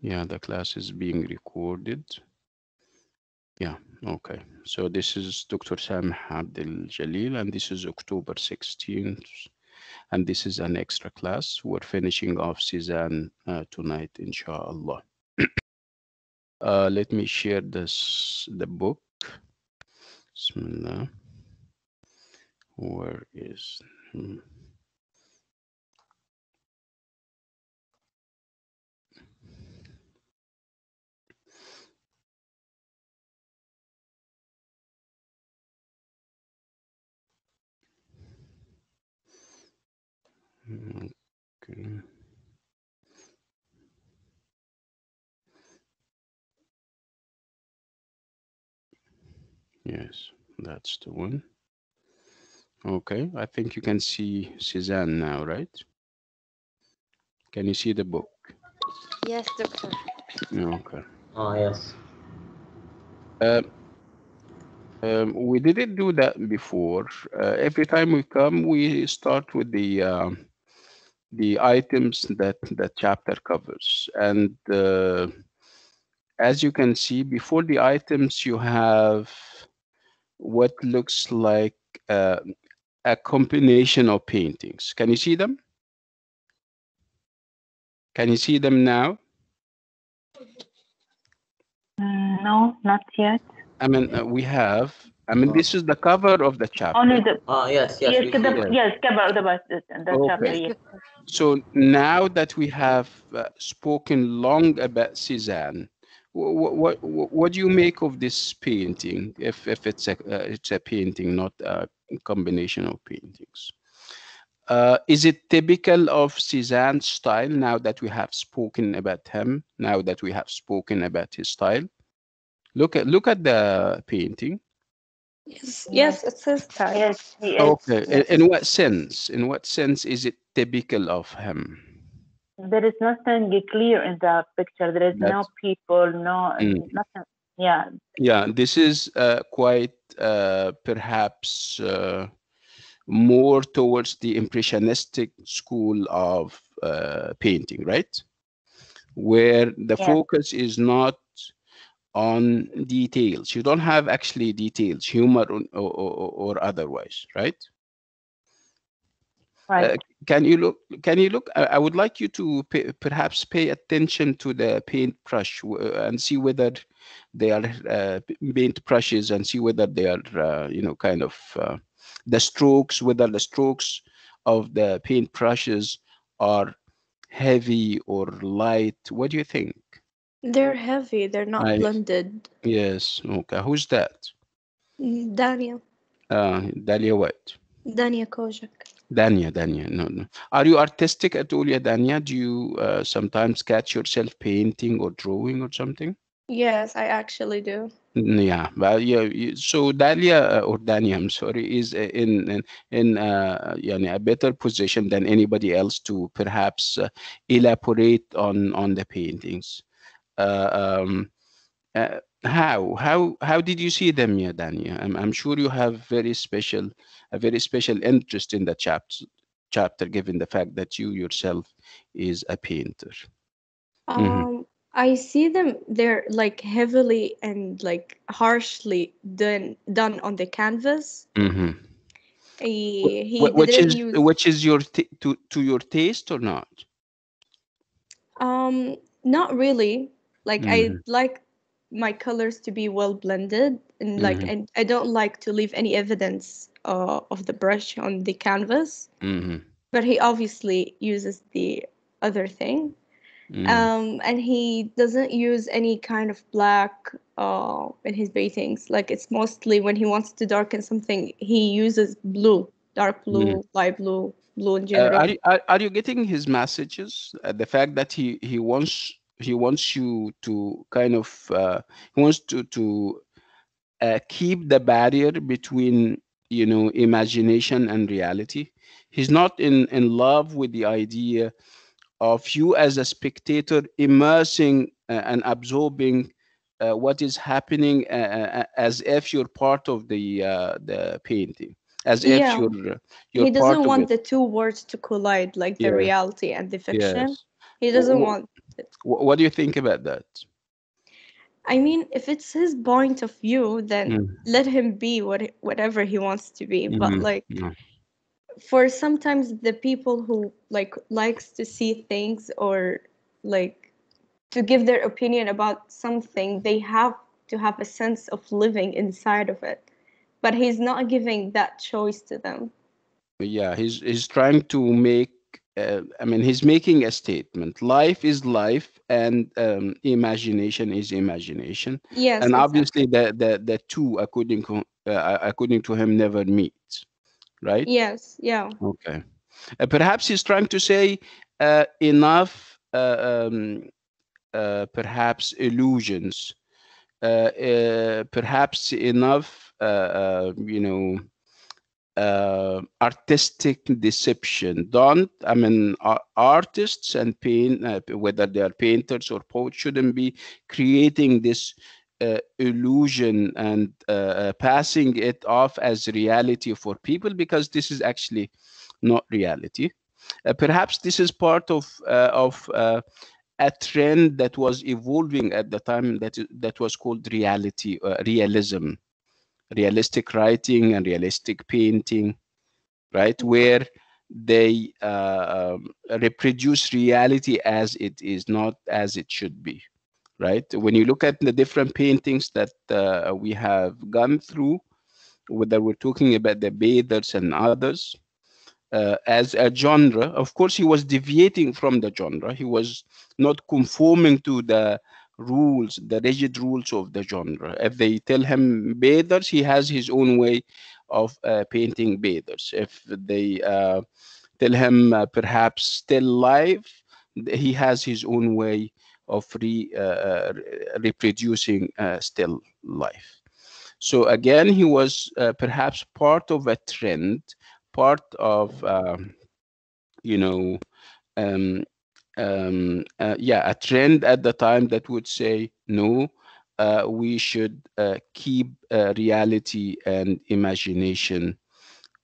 Yeah, the class is being recorded. Yeah, okay. So this is Dr. Sam Abdel Jalil, and this is October 16th. And this is an extra class. We're finishing off Cézanne uh, tonight, inshallah. uh, let me share this the book. Bismillah. Where is hmm. Okay. Yes, that's the one. Okay, I think you can see Cézanne now, right? Can you see the book? Yes, doctor. Okay. Ah, yes. Uh, um, we didn't do that before. Uh, every time we come, we start with the um the items that the chapter covers, and uh, as you can see, before the items, you have what looks like uh, a combination of paintings. Can you see them? Can you see them now? Mm, No, not yet. I mean, uh, we have. I mean, this is the cover of the chapter. Only the Ah, yes, yes. yes, the, yes, cover the bus- the, the Okay. chapter. Yes. So now that we have uh, spoken long about Cezanne, what, what what do you make of this painting? If if it's a uh, it's a painting, not a combination of paintings, uh, is it typical of Cezanne's style? Now that we have spoken about him, now that we have spoken about his style, look at look at the painting. Yes, yes, it's his style. Yes, he is. Okay, in, in what sense? In what sense is it typical of him? There is nothing clear in the picture. There is no people, no Mm. nothing. Yeah, Yeah, this is uh, quite uh, perhaps uh, more towards the impressionistic school of uh, painting, right? Where the Yeah. focus is not on details. You don't have actually details, humor or, or, or, otherwise, right? right. Uh, can you look? Can you look? I, I would like you to pay, perhaps pay attention to the paintbrush w- and see whether they are uh, p- paint brushes and see whether they are, uh, you know, kind of uh, the strokes, whether the strokes of the paint brushes are heavy or light. What do you think? They're heavy. They're not I- blended. Yes. Okay. Who's that? Mm, Dania, Uh, Dalia what? Dania Kojak. Dania, Dania, no, no. Are you artistic at all, yeah, Dania? Do you uh, sometimes catch yourself painting or drawing or something? Yes, I actually do. Mm, Yeah, well, yeah. So Dalia uh, or Dania, I'm sorry, is uh, in in in uh, yani a better position than anybody else to perhaps uh, elaborate on on the paintings. Uh, um, uh, how how how did you see them, yeah, Dania? I'm I'm sure you have very special a very special interest in the chapter chapter, given the fact that you yourself is a painter. Mhm. Um, I see them. They're like heavily and like harshly done done on the canvas. hmm He, he Wh- which is use which is your t- to to your taste or not? um not really. Like Mhm. I like my colors to be well blended and like Mhm. I, I don't like to leave any evidence uh, of the brush on the canvas. hmm But he obviously uses the other thing. Mm-hmm. um and he doesn't use any kind of black uh in his paintings like it's mostly when he wants to darken something he uses blue dark blue light blue blue in Uh, are, you, are are you getting his messages? Uh, the fact that he he wants he wants you to kind of uh, he wants to to uh, keep the barrier between you know imagination and reality. He's not in in love with the idea of you as a spectator immersing uh, and absorbing uh, what is happening uh, uh, as if you're part of the uh, the painting, as if Yeah. you're uh, you're he doesn't want the two words to collide like the reality and the fiction Yes. he doesn't wh- want it. Wh- what do you think about that? I mean, if it's his point of view, then Mm. let him be what whatever he wants to be. But Mhm. like Yeah. for sometimes the people who like likes to see things or like to give their opinion about something, they have to have a sense of living inside of it. But he's not giving that choice to them. yeah he's he's trying to make uh, i mean he's making a statement. Life is life and um, imagination is imagination. Yes, and exactly. obviously the, the the two according to uh, according to him never meet right? Yes, yeah. okay. Uh, perhaps he's trying to say uh, enough uh, um, uh, perhaps illusions. Uh, uh, perhaps enough uh, uh, you know uh, artistic deception. Don't I mean ar- artists and paint uh, whether they are painters or poets shouldn't be creating this uh, illusion and uh, uh, passing it off as reality for people because this is actually not reality. Uh, perhaps this is part of uh, of uh, a trend that was evolving at the time that that was called reality uh, realism realistic writing and realistic painting, right? Where they uh, um, reproduce reality as it is, not as it should be, right? When you look at the different paintings that uh, we have gone through, whether we're talking about the bathers and others, uh, as a genre, of course, he was deviating from the genre. He was not conforming to the rules, the rigid rules of the genre. If they tell him bathers, he has his own way of uh, painting bathers. If they uh, tell him uh, perhaps still life, he has his own way of re, uh, uh, re- reproducing uh, still life. So again, he was perhaps part of a trend, part of um, you know um, um, uh, yeah, a trend at the time that would say, no, uh, we should uh, keep uh, reality and imagination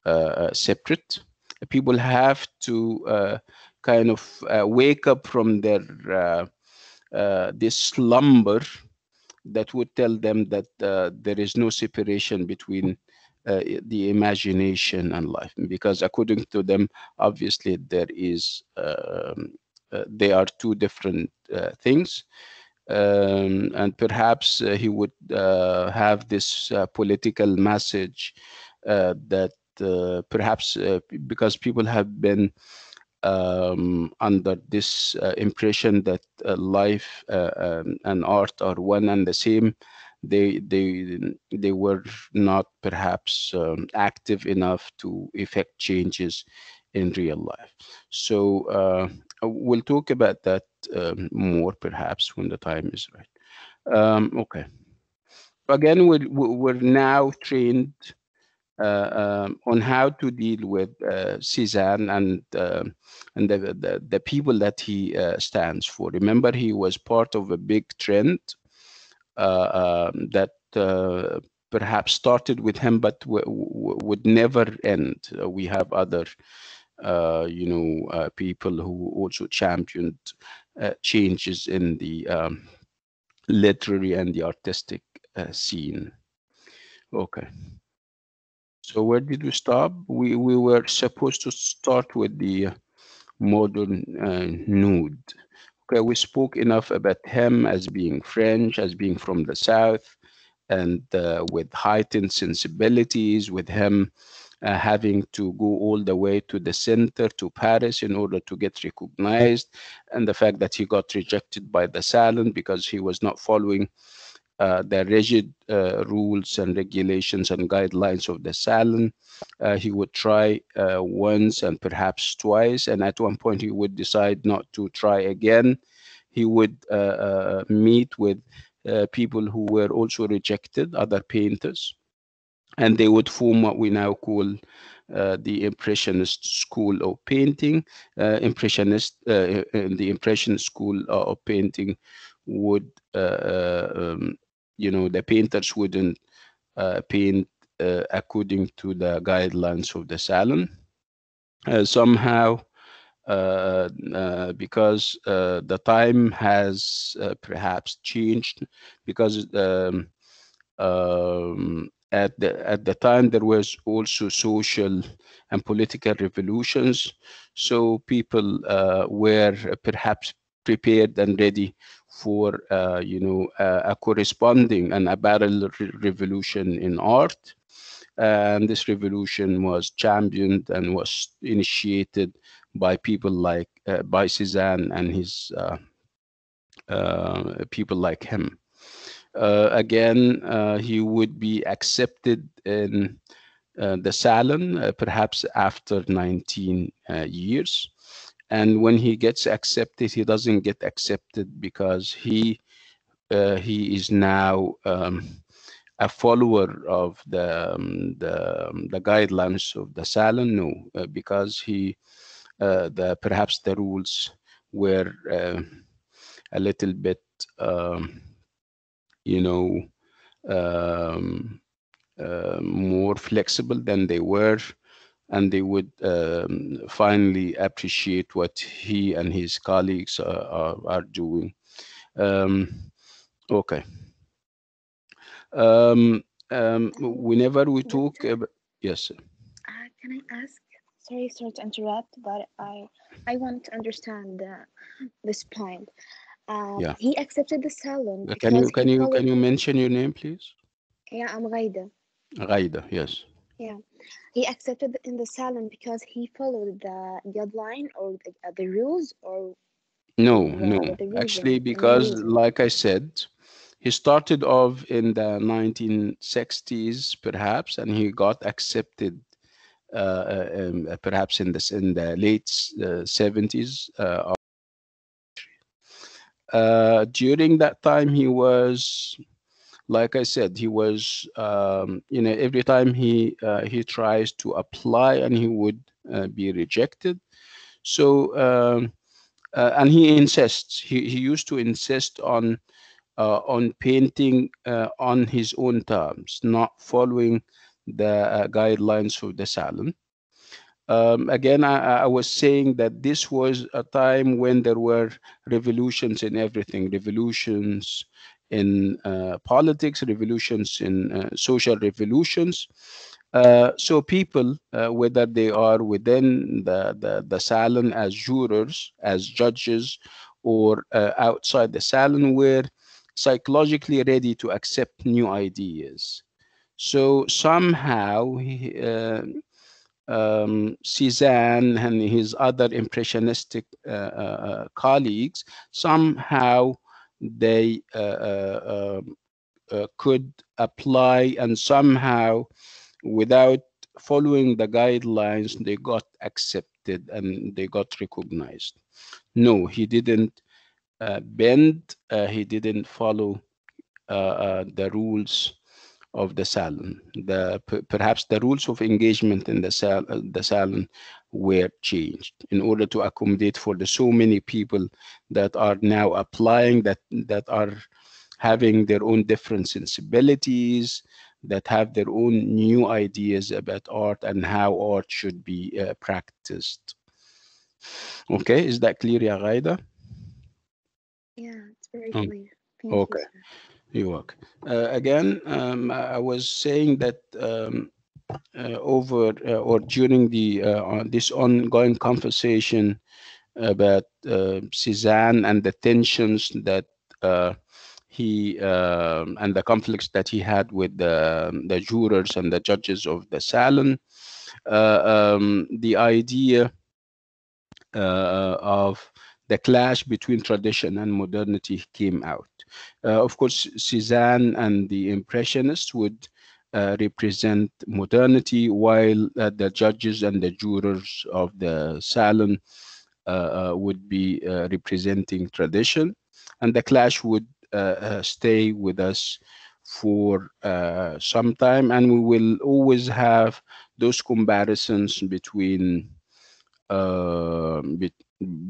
uh, uh, separate. People have to kind of wake up from their this slumber that would tell them that there is no separation between uh, the imagination and life because according to them obviously there is um, they are two different uh, things. Um, and perhaps uh, he would uh, have this political message that perhaps because people have been um, under this uh, impression that uh, life uh, um, and art are one and the same they they they were not perhaps um, active enough to effect changes in real life so uh, we'll talk about that um, more perhaps when the time is right um, okay again we're, we're now trained uh, um, on how to deal with uh, Cezanne and uh, and the, the the people that he uh, stands for. Remember, he was part of a big trend uh, um, that uh, perhaps started with him, but would never end. We have other, you know, uh, people who also championed uh, changes in the um, literary and the artistic uh, scene. Okay. So where did we stop? We we were supposed to start with the modern uh, nude. Okay, we spoke enough about him as being French, as being from the south, and uh, with heightened sensibilities, with him uh, having to go all the way to the center to Paris in order to get recognized, and the fact that he got rejected by the Salon because he was not following uh, the rigid uh, rules and regulations and guidelines of the Salon. Uh, he would try uh, once and perhaps twice, and at one point he would decide not to try again. He would uh, uh, meet with people who were also rejected, other painters, and they would form what we now call uh, the Impressionist school of painting. Uh, Impressionist, uh, the Impressionist school of painting would uh, um, you know the painters wouldn't uh, paint uh, according to the guidelines of the salon uh, somehow uh, uh, because uh, the time has uh, perhaps changed because um, um, at the at the time there was also social and political revolutions so people uh, were perhaps prepared and ready for uh, you know a corresponding and a parallel re revolution in art and this revolution was championed and was initiated by people like uh, by Cezanne and his uh, uh, people like him. Uh, again, uh, he would be accepted in uh, the Salon, perhaps after 19 years. And when he gets accepted, he doesn't get accepted because he he is now um, a follower of the um, the, um, the guidelines of the Salon. No, uh, because he uh, the perhaps the rules were uh, a little bit, um, you know, um, uh, more flexible than they were, and they would um, finally appreciate what he and his colleagues are, are, are doing. Um, okay. Um, um, whenever we talk about, yes. Uh, can I ask sorry, sorry to interrupt, but I I want to understand uh, this point. Um, yeah. He accepted the Salon. Can you can you can you mention your name, please? Yeah, I'm Ghaida. Ghaida, yes. Yeah, he accepted in the Salon because he followed the guideline or the, uh, the rules or. No, the, no. The Actually, because like I said, he started off in the 1960s, perhaps, and he got accepted uh, uh, um, uh, perhaps in the, in the late 70s. During that time, he was like I said, he was, um, you know, every time he uh, he tries to apply and he would uh, be rejected. So, um, uh, and he insists, he, he used to insist on on painting on his own terms, not following the uh, guidelines of the Salon. Um, again, I, I, was saying that this was a time when there were revolutions in everything, revolutions in uh, politics, revolutions in uh, social revolutions. Uh, so people, uh, whether they are within the, the, the Salon as jurors, as judges, or uh, outside the Salon were psychologically ready to accept new ideas. So somehow uh, um, Cezanne and his other impressionistic uh, uh, colleagues, somehow they uh, uh, um, uh, could apply and somehow without following the guidelines, they got accepted and they got recognized. No, he didn't bend, he didn't follow the rules of the salon. The, perhaps the rules of engagement in the, sal, the salon were changed in order to accommodate for the so many people that are now applying that that are having their own different sensibilities that have their own new ideas about art and how art should be uh, practiced. Okay is that clear ya Ghaida? yeah it's very um, clear. Thank okay. you, you work. Uh, again, um, I was saying that um, uh, over uh, or during the uh, this ongoing conversation about uh, Cezanne and the tensions that uh, he um, and the conflicts that he had with the, the jurors and the judges of the Salon, um, the idea of the clash between tradition and modernity came out. Uh, of course, Cezanne and the Impressionists would uh, represent modernity, while uh, the judges and the jurors of the Salon uh, uh, would be uh, representing tradition. And the clash would stay with us for some time, and we will always have those comparisons between uh, be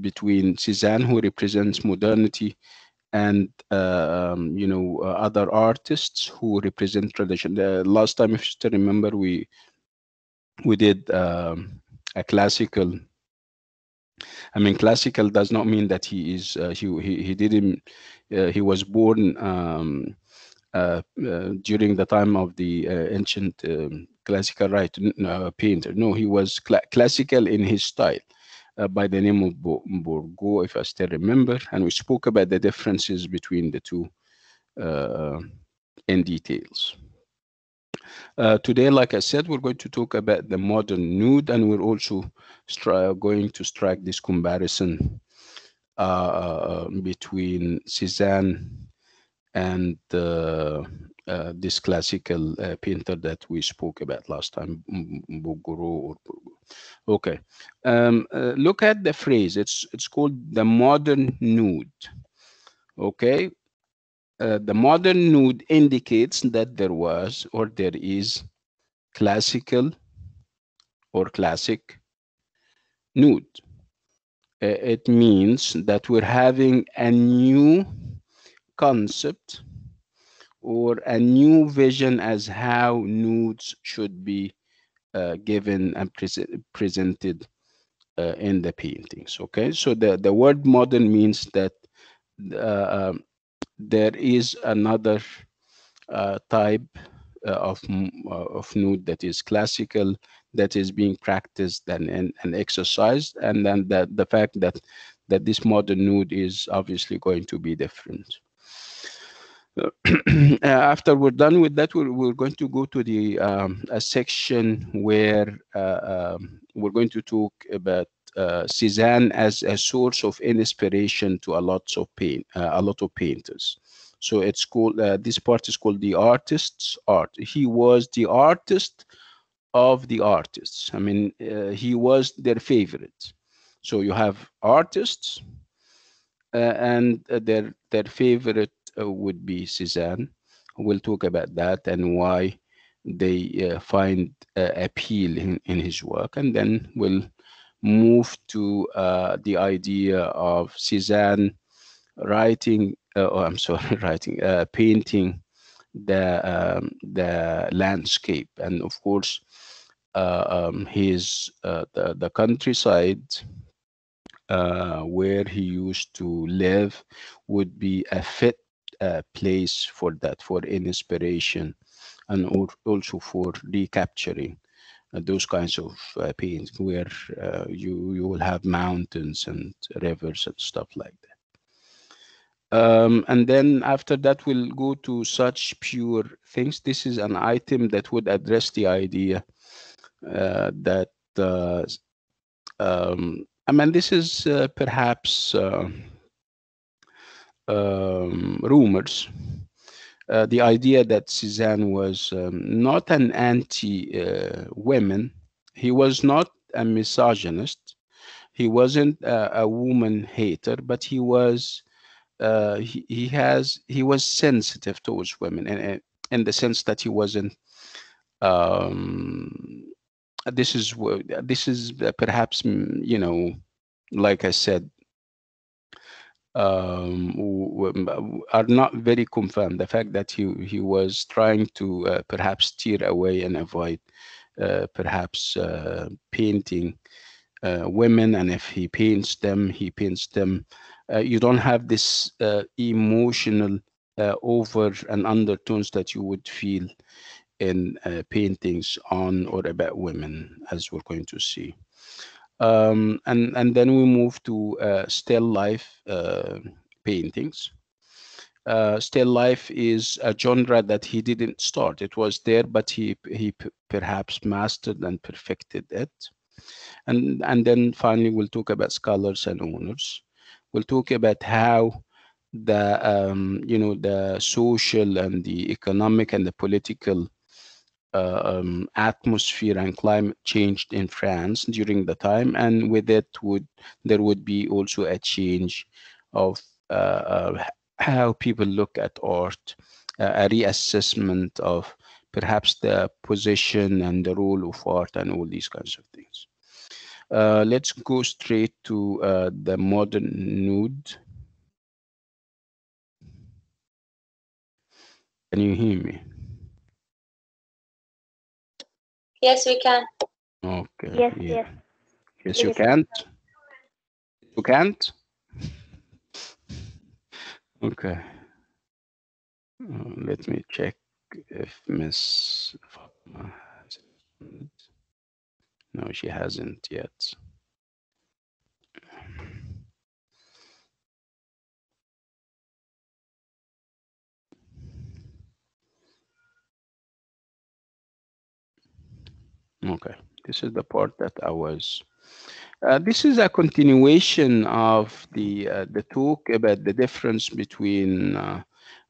between Cezanne, who represents modernity, and uh, um, you know uh, other artists who represent tradition. The last time, if you still remember, we we did um, a classical I mean, classical does not mean that he is uh, he, he he didn't he was born um, uh, uh, during the time of the uh, ancient um, classical right painter. No, he was cla classical in his style. Uh, by the name of Bo- Bouguereau, if I still remember, and we spoke about the differences between the two uh, in details. Uh, today, like I said, we're going to talk about the modern nude, and we're also going to strike this comparison uh, between Cézanne and uh, this classical uh, painter that we spoke about last time, Bouguereau or. Okay, um, uh, look at the phrase. It's it's called the modern nude. Okay, uh, the modern nude indicates that there was or there is classical or classic nude. Uh, it means that we're having a new concept or a new vision as how nudes should be uh, given and prese- presented uh, in the paintings. Okay, so the, the word modern means that uh, um, there is another uh, type uh, of uh, of nude that is classical that is being practiced and, and, and exercised and then the, the fact that that this modern nude is obviously going to be different after we're done with that, we're, we're going to go to the um, section where uh, um, we're going to talk about uh, Cézanne as a source of inspiration to a lot of paint, uh, a lot of painters. So it's called uh, this part is called the artist's art. He was the artist of the artists. I mean, uh, he was their favorite. So you have artists, uh, and uh, their their favorite uh, would be Cézanne. We'll talk about that and why they uh, find uh, appeal in, in his work, and then we'll move to uh, the idea of Cézanne writing. Uh, oh, I'm sorry, writing, uh, painting the um, the landscape, and of course, uh, um, his uh, the the countryside uh, where he used to live would be a fit place for that, for inspiration, and also for recapturing uh, those kinds of uh, paintings where uh, you you will have mountains and rivers and stuff like that. Um, and then after that, we'll go to such pure things. This is an item that would address the idea uh, that uh, um, I mean, this is uh, perhaps um, rumors. Uh, the idea that Cézanne was um, not an anti-women, he was not a misogynist, he wasn't a, a woman hater, but he was uh, he, he has he was sensitive towards women, and in the sense that he wasn't. Um, this is this is uh, perhaps mm, you know like i said um m- are not very confirmed the fact that he he was trying to uh, perhaps steer away and avoid uh, perhaps uh, painting uh, women and if he paints them he paints them uh, you don't have this uh, emotional uh, over and undertones that you would feel in uh, paintings on or about women, as we're going to see. Um, and, and then we move to uh, still life uh, paintings. Uh, still life is a genre that he didn't start. It was there, but he he perhaps mastered and perfected it. And and then finally we'll talk about scholars and owners. We'll talk about how the um, you know the social and the economic and the political um, atmosphere and climate changed in France during the time, and with it would there would be also a change of uh, uh, how people look at art, uh, a reassessment of perhaps the position and the role of art and all these kinds of things. Uh, let's go straight to uh, the modern nude. Can you hear me? Yes, we can. Okay. Yes, yeah. yes. Yes, you Yes. can't. You can't? Okay. Uh, let me check if Miss Fatma has it. No, she hasn't yet. Okay, this is the part that I was. Uh, this is a continuation of the uh, the talk about the difference between uh,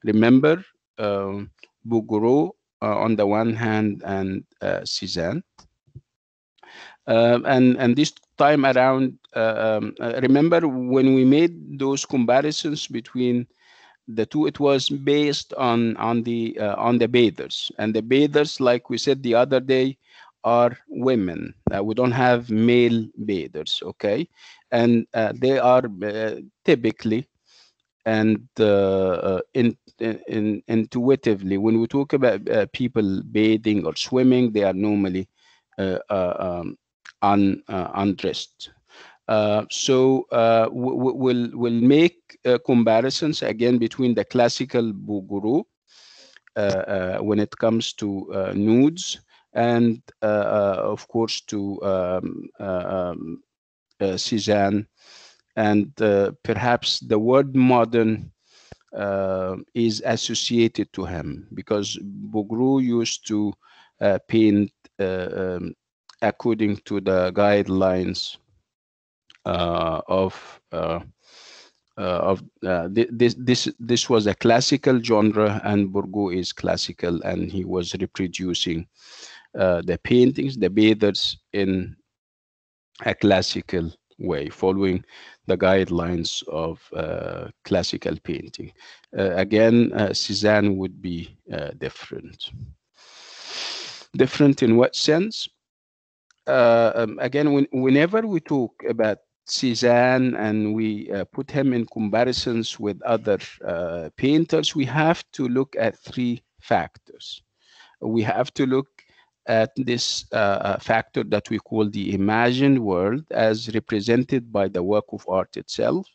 remember um, Bouguereau uh, on the one hand and uh, Cézanne. Um, and and this time around, uh, um, uh, remember when we made those comparisons between the two, it was based on on the uh, on the bathers, and the bathers, like we said the other day, are women. Uh, we don't have male bathers, okay, and uh, they are uh, typically and uh, uh, in, in, intuitively when we talk about uh, people bathing or swimming, they are normally um, un, undressed. so we'll we'll make comparisons again between the classical Bouguereau when it comes to nudes and of course to um, um, Cézanne. And uh, perhaps the word modern uh, is associated to him because Bouguereau used to uh, paint um, according to the guidelines of uh, of uh, this this this was a classical genre and Bouguereau is classical and he was reproducing uh, the paintings the bathers in a classical way following the guidelines of uh, classical painting. Uh, again, uh, Cézanne would be uh, different. Different in what sense? Uh, um, again, when, whenever we talk about Cézanne and we uh, put him in comparisons with other painters, we have to look at three factors. We have to look at this uh, uh, factor that we call the imagined world as represented by the work of art itself.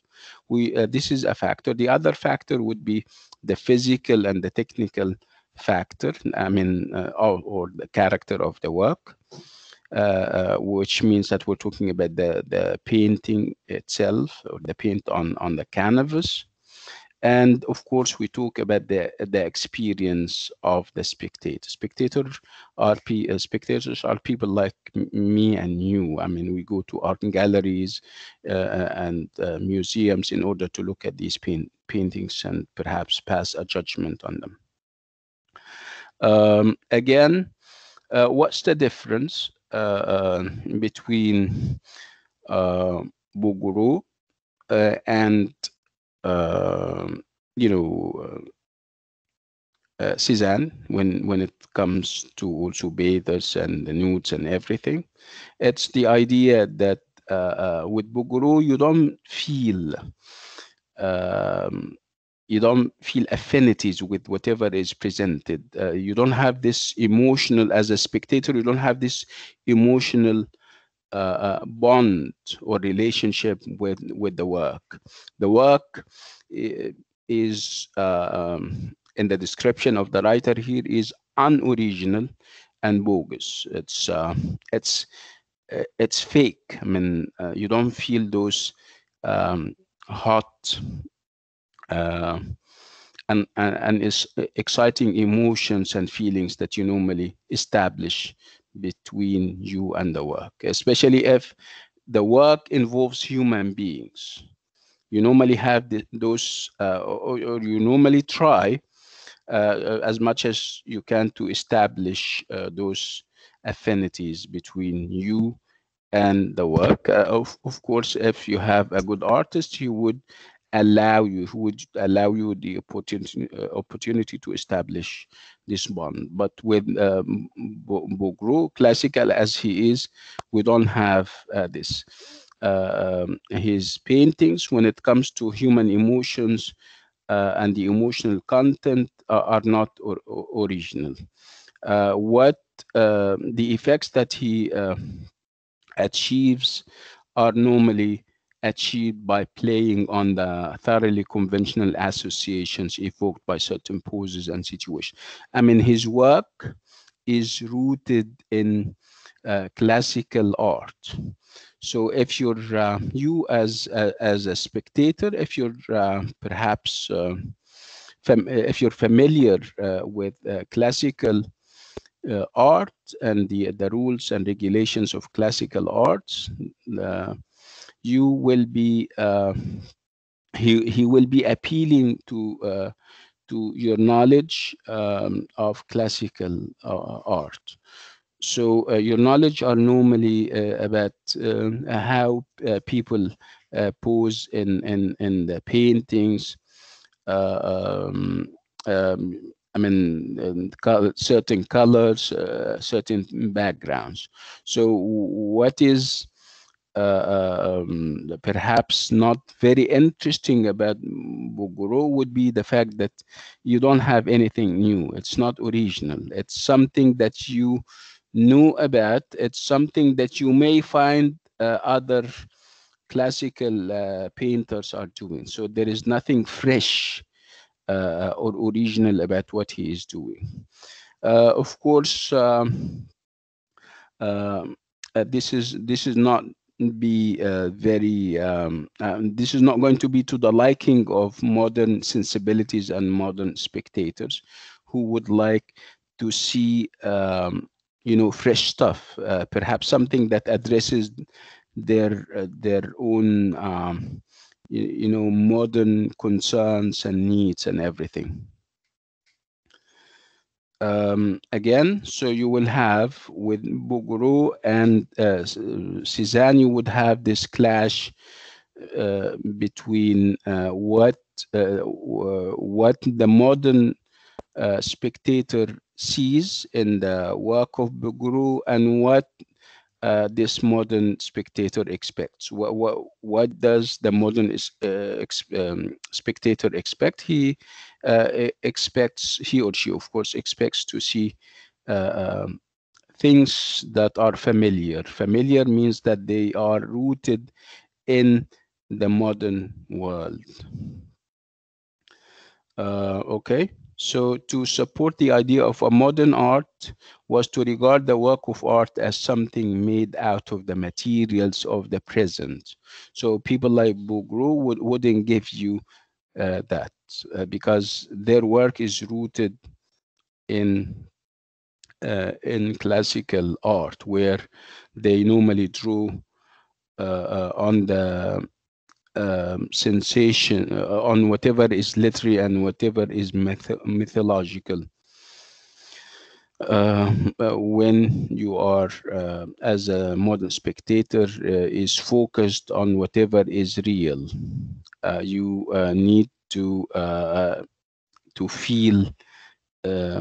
We, uh, this is a factor. The other factor would be the physical and the technical factor, I mean, uh, or, or, the character of the work, uh, uh, which means that we're talking about the, the painting itself, or the paint on, on the canvas and of course we talk about the the experience of the spectator. Spectators are uh, spectators are people like me and you. I mean we go to art galleries uh, uh, and uh, museums in order to look at these paint paintings and perhaps pass a judgment on them. Um, again uh, what's the difference uh, between uh, Bouguereau and you know, uh, uh, Cézanne, when when it comes to also bathers and the nudes and everything, it's the idea that uh, uh, with Bouguereau you don't feel um, you don't feel affinities with whatever is presented. Uh, you don't have this emotional as a spectator. You don't have this emotional uh, uh, bond or relationship with with the work. The work is uh, um, in the description of the writer here is unoriginal and bogus. It's uh, it's uh, it's fake. I mean, uh, you don't feel those um, hot uh, and, and and is exciting emotions and feelings that you normally establish between you and the work, especially if the work involves human beings. You normally have the, those, uh, or, or, you normally try uh, as much as you can to establish uh, those affinities between you and the work. Uh, of, of course, if you have a good artist, you would allow you who would allow you the opportunity uh, opportunity to establish this bond. But with um, Bouguereau, classical as he is we don't have uh, this. Uh, his paintings when it comes to human emotions uh, and the emotional content are not or, or original. Uh, what um, the effects that he uh, achieves are normally achieved by playing on the thoroughly conventional associations evoked by certain poses and situations. I mean, his work is rooted in uh, classical art. So if you're uh, you as a, as a spectator, if you're uh, perhaps uh, if you're familiar uh, with uh, classical uh, art and the the rules and regulations of classical arts, uh, you will be uh, he he will be appealing to uh, to your knowledge um, of classical uh, art. So uh, your knowledge are normally uh, about um, how uh, people pose in in in the paintings. Um, um, I mean, certain colors, certain backgrounds. So, what is uh, um, perhaps not very interesting about Bouguereau would be the fact that you don't have anything new. It's not original. It's something that you knew about. It's something that you may find uh, other classical uh, painters are doing. So there is nothing fresh uh, or original about what he is doing. Uh, of course, um, um, uh, this is this is not be uh, very um, um, this is not going to be to the liking of modern sensibilities and modern spectators who would like to see um, you know fresh stuff uh, perhaps something that addresses their uh, their own um, you, you know modern concerns and needs and everything um, again, so you will have with Bouguereau and uh, Cézanne, you would have this clash uh, between uh, what uh, what the modern uh, spectator sees in the work of Bouguereau and what uh, this modern spectator expects. What, what, what does the modern uh, ex, um, spectator expect? He expects, he or she, of course, expects to see uh, um, things that are familiar. Familiar means that they are rooted in the modern world. Uh, okay. So to support the idea of a modern art was to regard the work of art as something made out of the materials of the present. So people like Bouguereau would, wouldn't give you uh, that uh, because their work is rooted in uh, in classical art where they normally draw uh, uh, on the um, sensation uh, on whatever is literary and whatever is myth- mythological. Uh, when you are uh, as a modern spectator uh, is focused on whatever is real uh, you uh, need to uh, to feel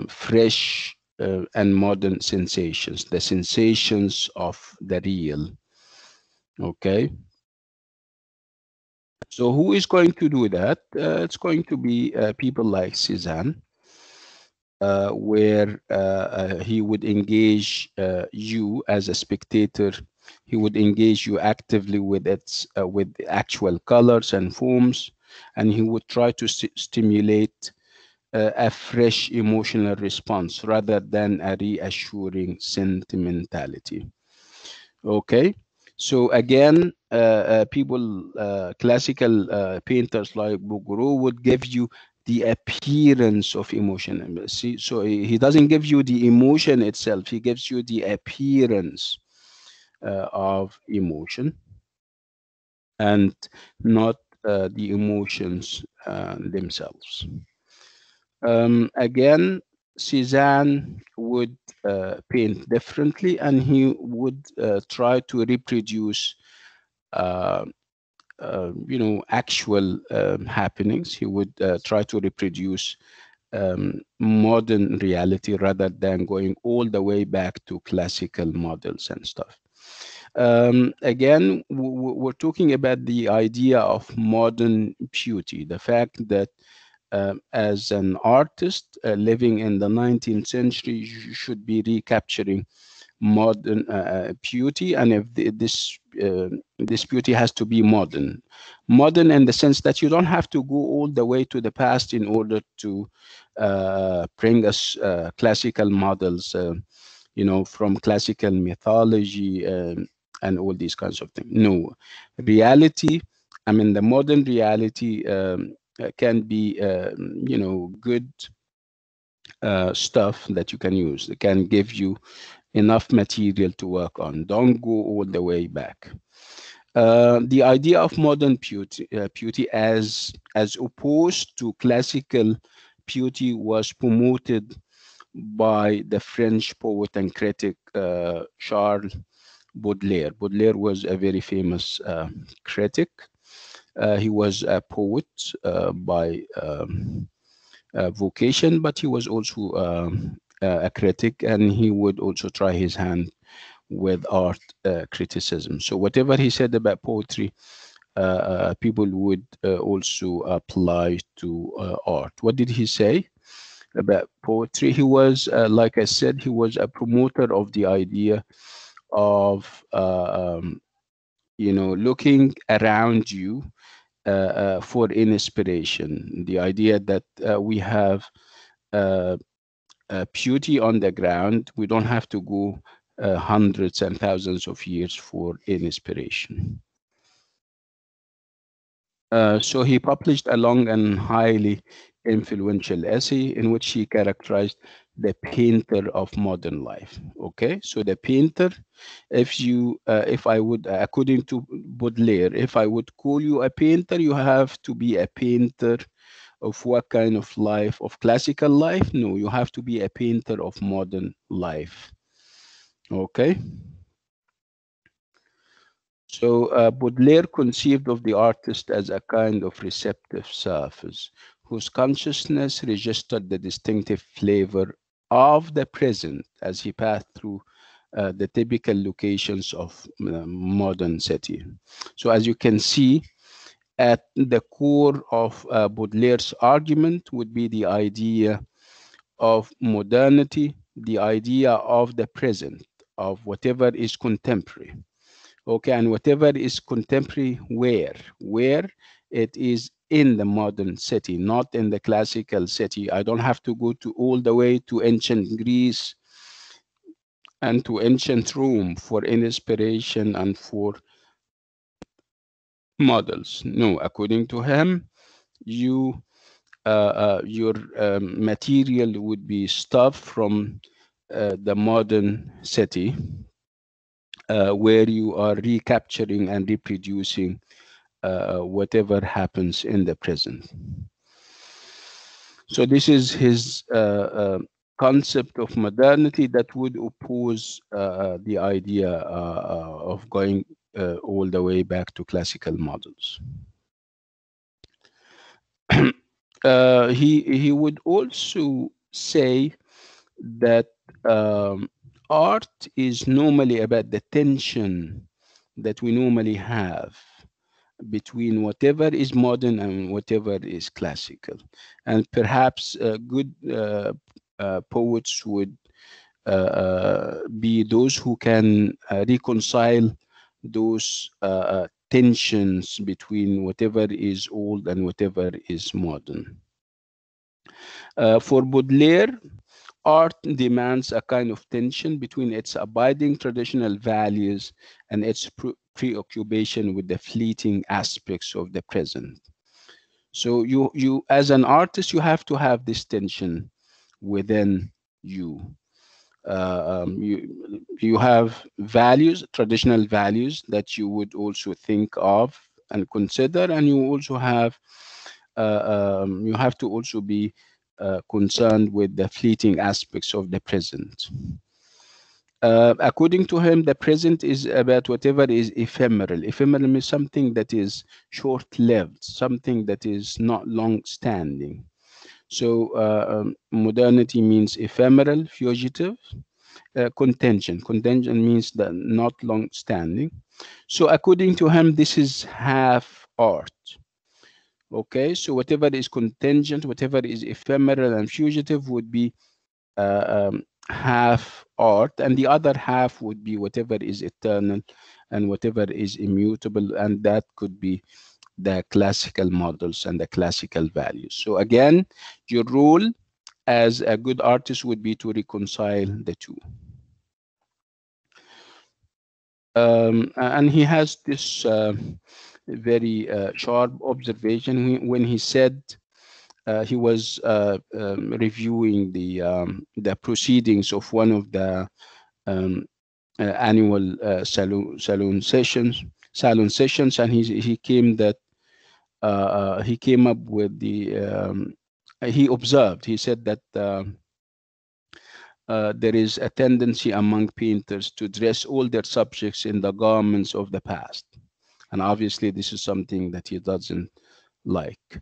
fresh and modern sensations the sensations of the real. Okay? So who is going to do that? It's going to be people like Cézanne, uh, where uh, uh, he would engage uh, you as a spectator. He would engage you actively with its uh, with actual colors and forms, and he would try to st- stimulate a fresh emotional response rather than a reassuring sentimentality. Okay. So again, uh, uh, people, uh, classical painters like Bouguereau would give you the appearance of emotion. See, so he doesn't give you the emotion itself. He gives you the appearance uh, of emotion, and not uh, the emotions uh, themselves. Um, again, Cézanne would uh, paint differently, and he would uh, try to reproduce, uh, you know, actual um, happenings. He would uh, try to reproduce um, modern reality rather than going all the way back to classical models and stuff. Um, again, we're talking about the idea of modern beauty, the fact that um, as an artist uh, living in the 19th century, you should be recapturing modern uh, uh, beauty and if the, this uh, this beauty has to be modern. Modern in the sense that you don't have to go all the way to the past in order to uh, bring us uh, classical models uh, you know from classical mythology and, and all these kinds of things. No. Reality i mean the modern reality um, can be um, you know good uh, stuff that you can use. It can give you enough material to work on. Don't go all the way back. Uh, the idea of modern beauty, uh, beauty as as opposed to classical beauty was promoted by the French poet and critic uh, Charles Baudelaire. Baudelaire was a very famous uh, critic. Uh, he was a poet uh, by um, vocation, but he was also um, uh, a critic and he would also try his hand with art uh, criticism. So whatever he said about poetry, uh, uh people would uh, also apply to uh, art. What did he say about poetry? He was, like I said, he was a promoter of the idea of, um, you know, looking around you for inspiration. The idea that we have uh, beauty on the ground. We don't have to go uh, hundreds and thousands of years for inspiration. Uh, so he published a long and highly influential essay in which he characterized the painter of modern life. Okay, so the painter, if you, uh, if I would, according to Baudelaire, if I would call you a painter, you have to be a painter of what kind of life of classical life? No you have to be a painter of modern life. Okay? So uh, baudelaire conceived of the artist as a kind of receptive surface whose consciousness registered the distinctive flavor of the present as he passed through uh, the typical locations of uh, modern city so as you can see at the core of uh, Baudelaire's argument would be the idea of modernity, the idea of the present, of whatever is contemporary. Okay, and whatever is contemporary, where? Where it is in the modern city, not in the classical city. I don't have to go to all the way to ancient Greece and to ancient Rome for inspiration and for models. No, according to him, you uh, uh, your um, material would be stuff from uh, the modern city uh, where you are recapturing and reproducing uh, whatever happens in the present. So this is his uh, concept of modernity that would oppose the idea of going all the way back to classical models. uh, he he would also say that um, art is normally about the tension that we normally have between whatever is modern and whatever is classical. And perhaps uh, good uh, uh, poets would uh, uh, be those who can uh, reconcile those uh, uh, tensions between whatever is old and whatever is modern. Uh, for Baudelaire, art demands a kind of tension between its abiding traditional values and its pre preoccupation with the fleeting aspects of the present. So you, you, as an artist, you have to have this tension within you. Uh, um, you you have values, traditional values that you would also think of and consider, and you also have uh, um, you have to also be uh, concerned with the fleeting aspects of the present. Uh, according to him, the present is about whatever is ephemeral. Ephemeral means something that is short-lived, something that is not long-standing. So uh, um, modernity means ephemeral, fugitive, uh, contingent. Contingent means that not long standing. So according to him, this is half art. Okay, so whatever is contingent, whatever is ephemeral and fugitive would be uh, um, half art, and the other half would be whatever is eternal and whatever is immutable, and that could be the classical models and the classical values. So again, your role as a good artist would be to reconcile the two. Um, and he has this uh, very uh, sharp observation when he said uh, he was uh, um, reviewing the um, the proceedings of one of the um, uh, annual uh, saloon saloon sessions salon sessions, and he he came that he came up with the um, he observed he said that. Uh, there is a tendency among painters to dress all their subjects in the garments of the past. And obviously, this is something that he doesn't like.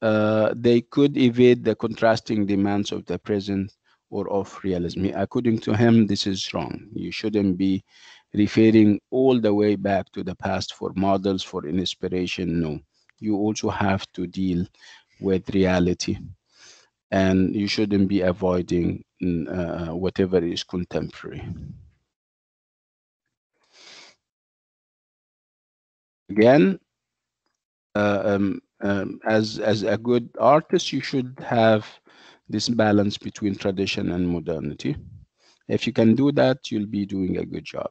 Uh, they could evade the contrasting demands of the present or of realism. According to him, this is wrong. You shouldn't be referring all the way back to the past for models, for inspiration. No, you also have to deal with reality and you shouldn't be avoiding uh, whatever is contemporary. Again, uh, um, um, as as a good artist, you should have this balance between tradition and modernity. If you can do that, you'll be doing a good job.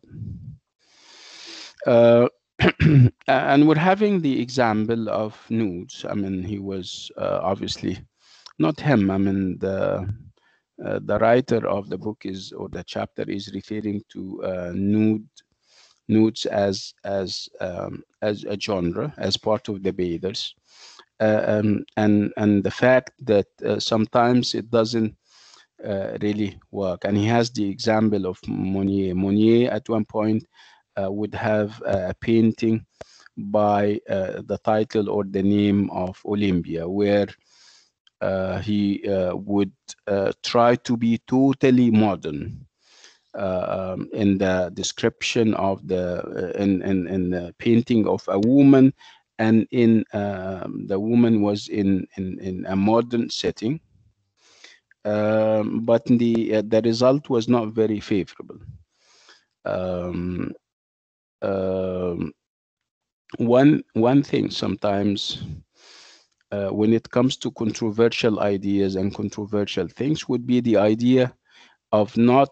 Uh, and we're having the example of nudes. I mean, he was uh, obviously not him. I mean, the uh, the writer of the book is or the chapter is referring to uh, nude nudes as as um, as a genre as part of the bathers uh, um, and and the fact that uh, sometimes it doesn't uh, really work and he has the example of Monet Monet at one point uh, would have a painting by the title or the name of Olympia where he uh, would uh, try to be totally modern um, in the description of the in, in, in the painting of a woman. And in um, the woman was in, in, in a modern setting. Um, but the uh, the result was not very favorable. Um, um, one one thing sometimes uh, when it comes to controversial ideas and controversial things would be the idea of not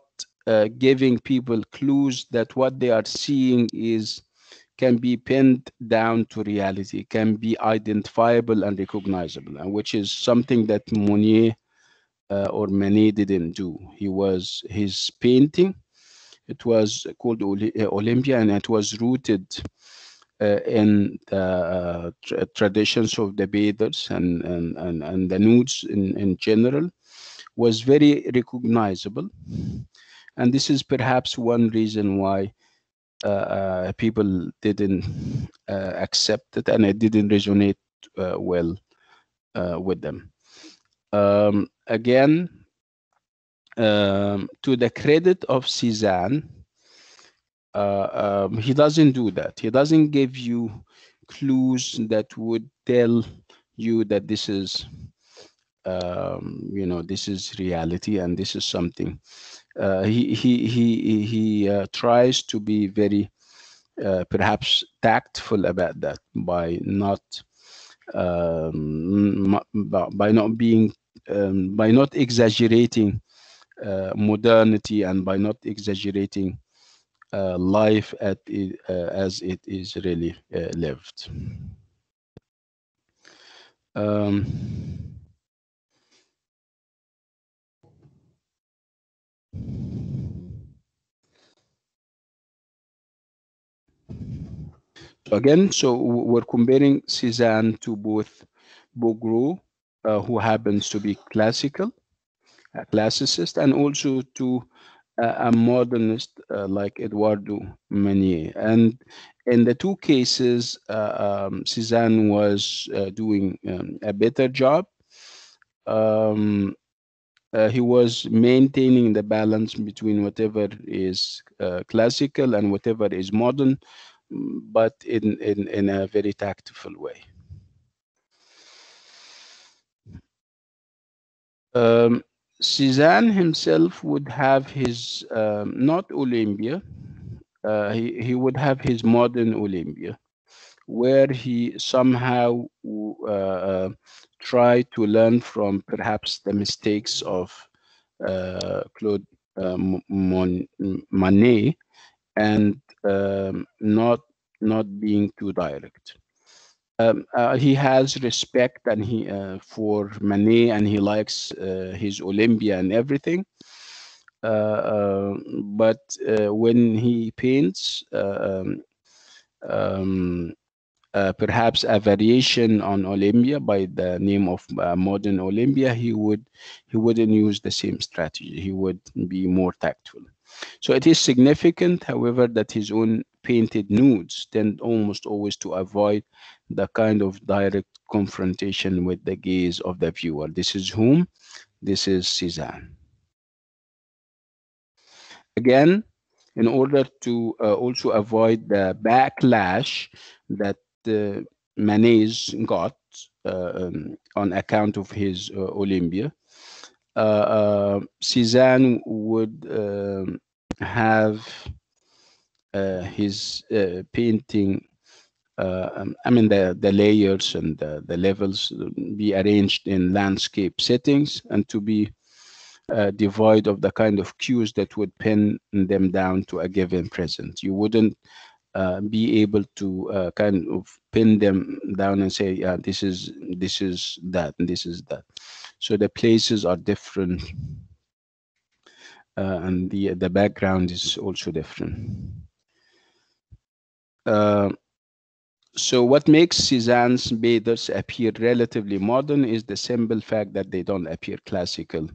uh, giving people clues that what they are seeing is can be pinned down to reality, can be identifiable and recognizable, and which is something that Monet uh, or Manet didn't do. He was his painting. It was called Olympia, and it was rooted uh, in the uh, tra traditions of the bathers and, and, and, and the nudes in, in general was very recognizable. And this is perhaps one reason why uh, uh, people didn't uh, accept it and it didn't resonate uh, well with them. Um, again, um, to the credit of Cezanne, uh, um, he doesn't do that. He doesn't give you clues that would tell you that this is, um, you know, this is reality and this is something. Uh, he he he he uh, tries to be very uh, perhaps tactful about that by not um, by not being um, by not exaggerating uh, modernity and by not exaggerating life at uh, as it is really uh, lived. Um, so again, so we're comparing Cezanne to both Bouguereau, uh, who happens to be classical, a classicist, and also to a modernist uh, like Eduardo Manet. And in the two cases, uh, um, Cezanne was uh, doing um, a better job. Um, uh, he was maintaining the balance between whatever is uh, classical and whatever is modern, but in, in, in a very tactful way. Um, Cezanne himself would have his um, not Olympia. Uh, he he would have his modern Olympia, where he somehow uh, uh, tried to learn from perhaps the mistakes of uh, Claude uh, Mon- Monet and um, not not being too direct. Um, uh, he has respect and he uh, for Manet and he likes uh, his Olympia and everything. Uh, uh, but uh, when he paints, um, um, perhaps a variation on Olympia by the name of modern Olympia, he would he wouldn't use the same strategy. He would be more tactful. So it is significant, however, that his own painted nudes tend almost always to avoid the kind of direct confrontation with the gaze of the viewer. This is whom? This is Cezanne. Again, in order to uh, also avoid the backlash that uh, Manet's got uh, um, on account of his uh, Olympia, uh, uh, Cezanne would um, have his painting uh, um, I mean, the, the layers and the, the levels be arranged in landscape settings and to be uh, devoid of the kind of cues that would pin them down to a given present. You wouldn't uh, be able to uh, kind of pin them down and say, yeah, this is this is that and this is that. So the places are different, uh, and the the background is also different. Uh, so what makes Cezanne's bathers appear relatively modern is the simple fact that they don't appear classical,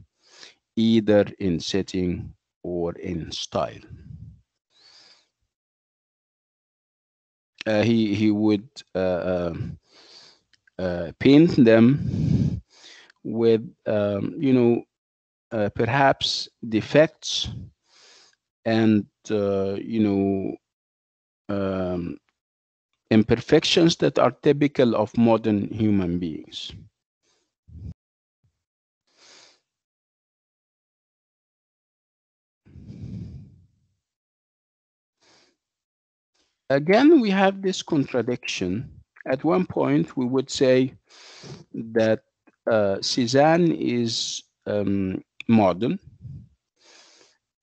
either in setting or in style. Uh, he he would uh, um, uh, paint them with um, you know uh, perhaps defects and uh, you know um, imperfections that are typical of modern human beings. Again, we have this contradiction. At one point, we would say that uh, Cezanne is um, modern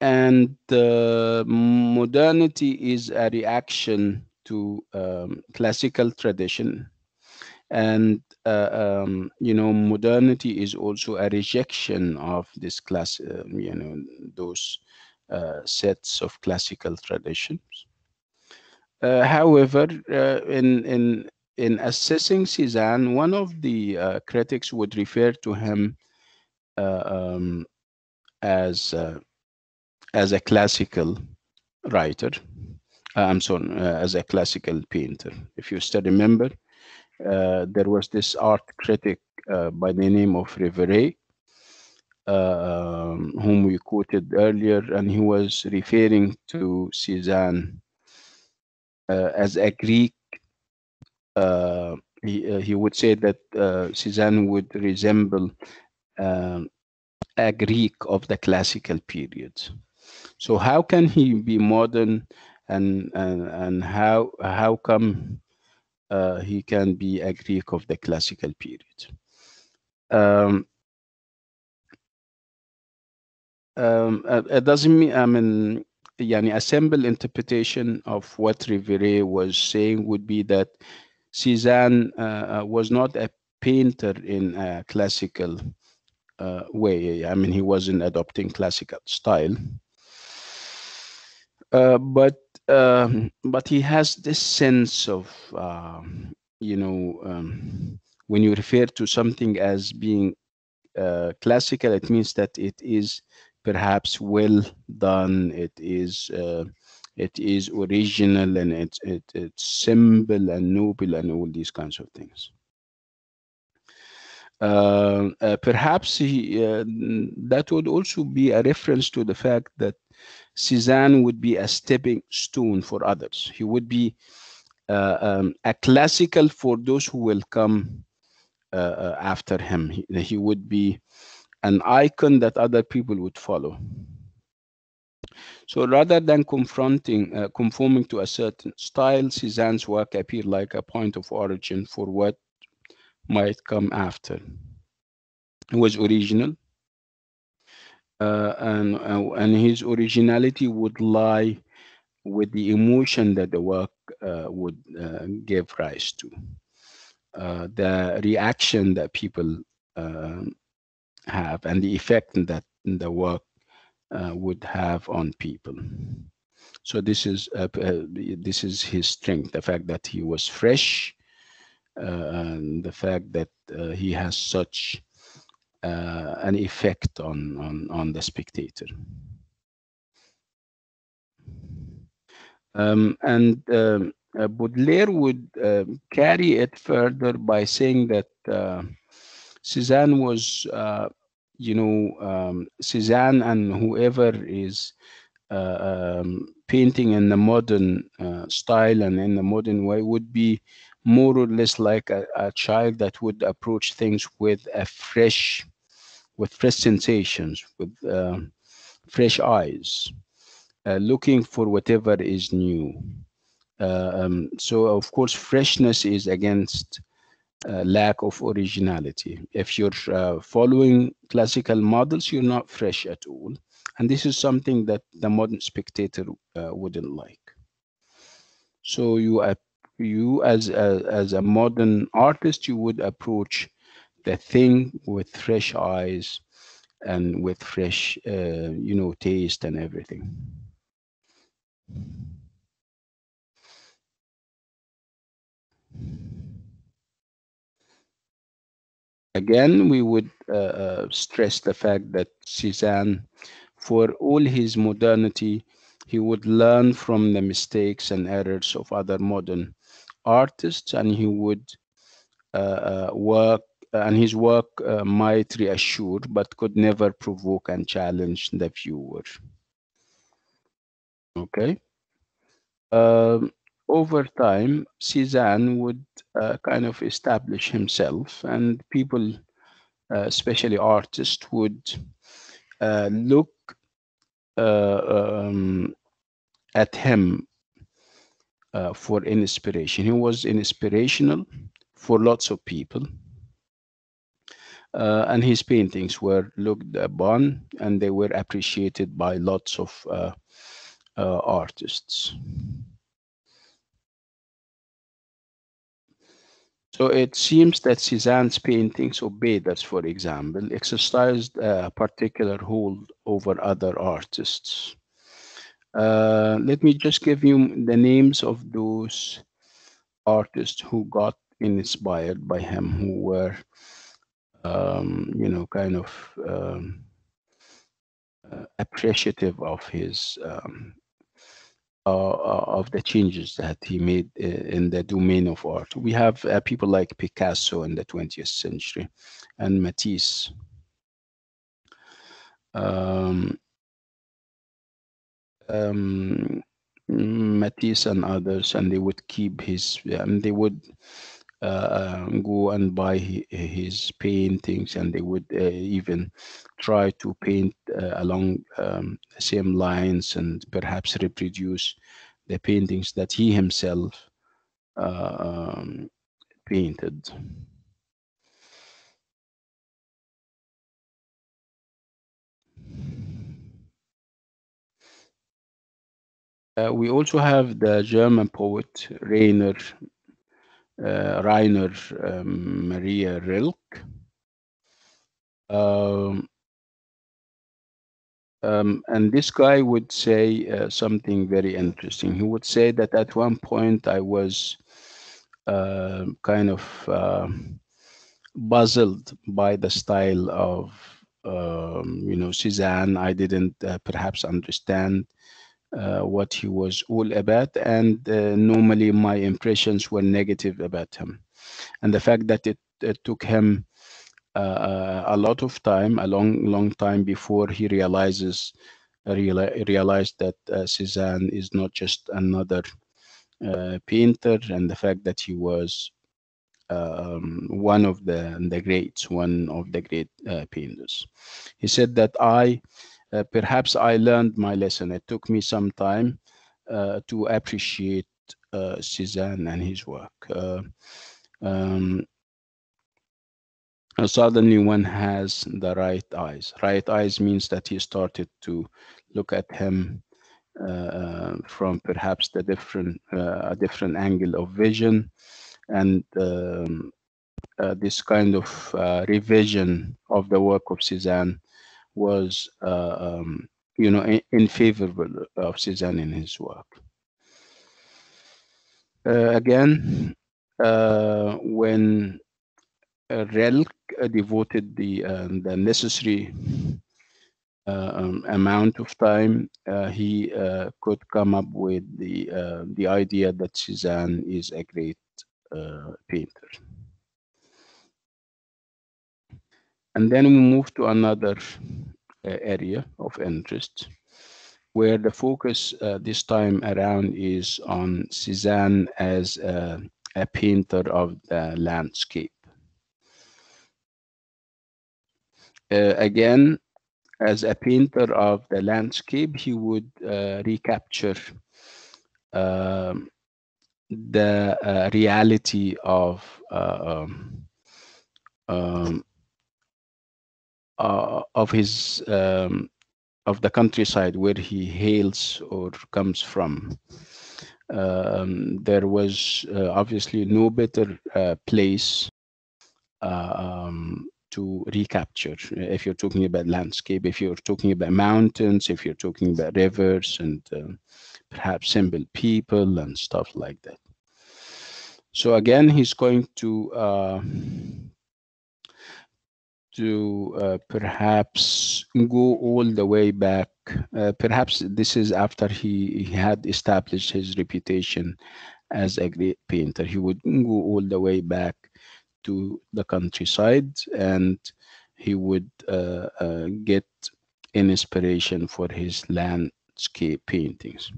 and uh, modernity is a reaction to um, classical tradition. And uh, um, you know modernity is also a rejection of this class uh, you know those uh, sets of classical traditions. Uh, however uh, in in in assessing Cezanne, one of the uh, critics would refer to him um, as as a classical writer I'm sorry, uh, as a classical painter. If you still remember, uh, there was this art critic by the name of Riveret, um, whom we quoted earlier, and he was referring to Cezanne as a Greek. he, he would say that Cezanne would resemble um, a Greek of the classical period. So how can he be modern and and and how how come uh, he can be a Greek of the classical period. Um, um, uh, it doesn't mean I mean yani a simple interpretation of what Riveret was saying would be that Cezanne uh, uh, was not a painter in a classical uh, way. I mean, he wasn't adopting classical style. Uh, but um, but he has this sense of uh, you know um, when you refer to something as being uh, classical it means that it is perhaps well done it is uh, it is original and it's it, it's simple and noble and all these kinds of things. Uh, uh, perhaps he, uh, that would also be a reference to the fact that Cezanne would be a stepping stone for others. He would be uh, um, a classical for those who will come uh, uh after him. He, he, would be an icon that other people would follow. So rather than confronting, uh, conforming to a certain style, Cézanne's work appeared like a point of origin for what might come after. It was original, uh, and uh, and his originality would lie with the emotion that the work uh, would uh, give rise to, uh, the reaction that people um, have, and the effect that the work would have on people. So this is this is his strength, the fact that he was fresh, and the fact that he has such an effect on, on on the spectator. Um, and um, uh, Baudelaire would uh, carry it further by saying that uh, Cézanne was you know, um, Cézanne and whoever is uh, um, painting in the modern uh, style and in the modern way would be more or less like a, a, child that would approach things with a fresh, with fresh sensations, with uh, fresh eyes, uh, looking for whatever is new. Uh, um, so of course, freshness is against uh, lack of originality. If you're uh, following classical models, you're not fresh at all. And this is something that the modern spectator uh, wouldn't like. So you, you as a, as a modern artist, you would approach the thing with fresh eyes and with fresh, uh, you know, taste and everything. Again, we would uh, uh, stress the fact that Cézanne, for all his modernity, he would learn from the mistakes and errors of other modern artists, and he would uh, uh work, and his work uh, might reassure, but could never provoke and challenge the viewer. Okay. Um, over time, Cézanne would uh, kind of establish himself, and people, uh, especially artists, would uh, look um, at him uh, for inspiration. He was inspirational for lots of people. Uh, and his paintings were looked upon and they were appreciated by lots of artists. So it seems that Cézanne's paintings of bathers, for example, exercised a particular hold over other artists. Uh, let me just give you the names of those artists who got inspired by him, who were, um, you know, kind of um, uh, appreciative of his um, uh, uh, of the changes that he made uh, in the domain of art. We have people like Picasso in the 20th century and Matisse. Um, um, Matisse and others, and they would keep his, and they would uh, go and buy his paintings, and they would uh, even try to paint uh, along um, the same lines and perhaps reproduce the paintings that he himself um, painted. Uh, we also have the German poet Rainer uh, Rainer um, Maria Rilke. Um, um, and this guy would say uh, something very interesting. He would say that at one point I was uh, kind of uh, puzzled by the style of, um, you know, Cézanne. I didn't uh, perhaps understand what he was all about, and uh, normally my impressions were negative about him. And the fact that it, it took him uh, a lot of time, a long, long time before he realizes reali realized that uh, Cézanne is not just another uh, painter, and the fact that he was um, one of the the greats, one of the great uh, painters. He said that I, uh, perhaps I learned my lesson. It took me some time uh, to appreciate uh, Cezanne and his work. Uh, um, suddenly one has the right eyes. Right eyes means that he started to look at him uh, from perhaps the different uh, a different angle of vision, and um, uh, this kind of uh, revision of the work of Cezanne was, uh, um, you know, in, in favorable of Cezanne in his work. Uh, again, when Rilke devoted the the necessary uh, um, amount of time, uh, he uh, could come up with the the idea that Cezanne is a great painter. And then we move to another area of interest where the focus uh, this time around is on Cezanne as a, a, painter of the landscape. Uh, again, as a painter of the landscape, he would uh, recapture um, the uh, reality of uh, um, um uh, of his um, of the countryside where he hails or comes from. Um, there was uh, obviously no better uh, place um, to recapture. If you're talking about landscape, if you're talking about mountains, if you're talking about rivers and uh, perhaps simple people and stuff like that. So again, he's going to uh, to uh, perhaps go all the way back. Uh, perhaps this is after he, he had established his reputation as a great painter. He would go all the way back to the countryside and he would uh, uh, get inspiration for his landscape paintings.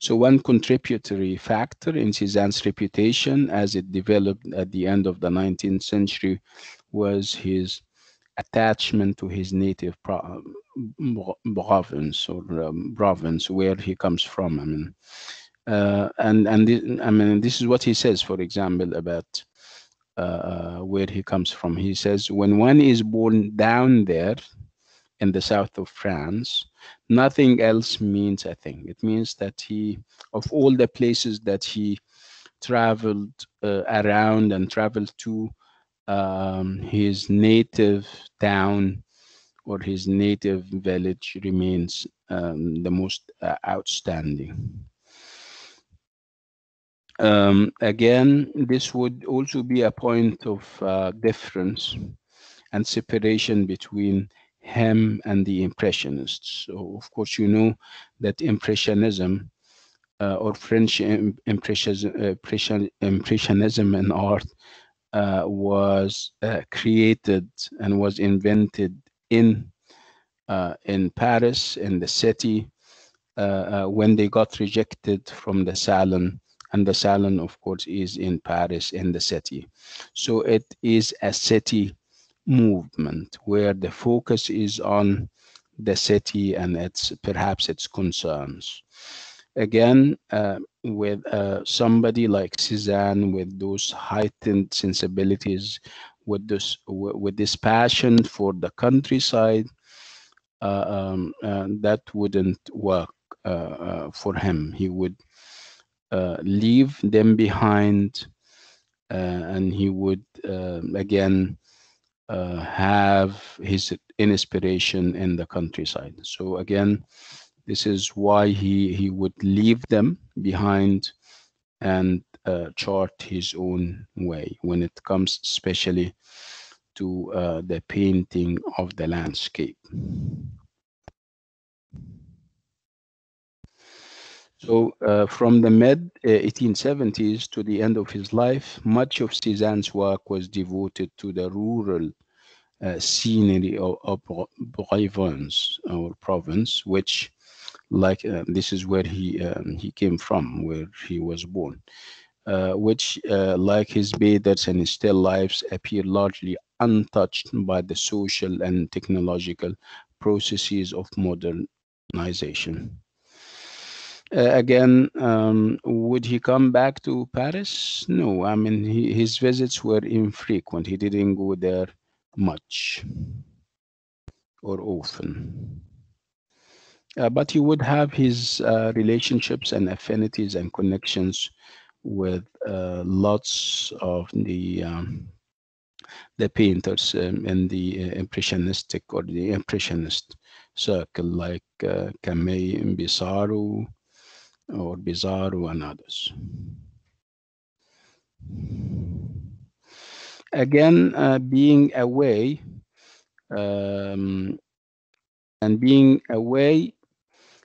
So one contributory factor in Cezanne's reputation as it developed at the end of the 19th century was his attachment to his native pro- province or um, province where he comes from. I mean, uh, and and th- I mean this is what he says, for example, about uh, where he comes from. He says, when one is born down there in the south of France, nothing else means a thing. It means that he, of all the places that he traveled uh, around and traveled to, um, his native town or his native village remains um, the most uh, outstanding. Um, again, this would also be a point of uh, difference and separation between him and the Impressionists. So, of course, you know that Impressionism uh, or French impressionism, uh, impressionism in art uh, was uh, created and was invented in uh, in Paris in the city uh, when they got rejected from the Salon. And the salon of course is in paris in the city. So it is a city movement where the focus is on the city and its perhaps its concerns. Again uh, with uh, somebody like Cézanne with those heightened sensibilities with this with this passion for the countryside uh, um, uh, that wouldn't work uh, uh, for him. He would uh, leave them behind and he would again have his inspiration in the countryside. So again this is why he he would leave them behind and uh, chart his own way when it comes especially to uh, the painting of the landscape. So uh, from the mid 1870s to the end of his life, much of Cezanne's work was devoted to the rural uh, scenery of, of Provence or province, which, like uh, this is where he um, he came from, where he was born. uh, which, uh, like his bathers and his still lives, appear largely untouched by the social and technological processes of modernization. Uh, again, um, would he come back to Paris? No, I mean, he, his visits were infrequent. He didn't go there much or often. Uh, but he would have his uh, relationships and affinities and connections with uh, lots of the um, the painters um, in the uh, impressionistic or the impressionist circle, like uh, Camille Pissarro or Pissarro and others. Again, uh, being away um, and being away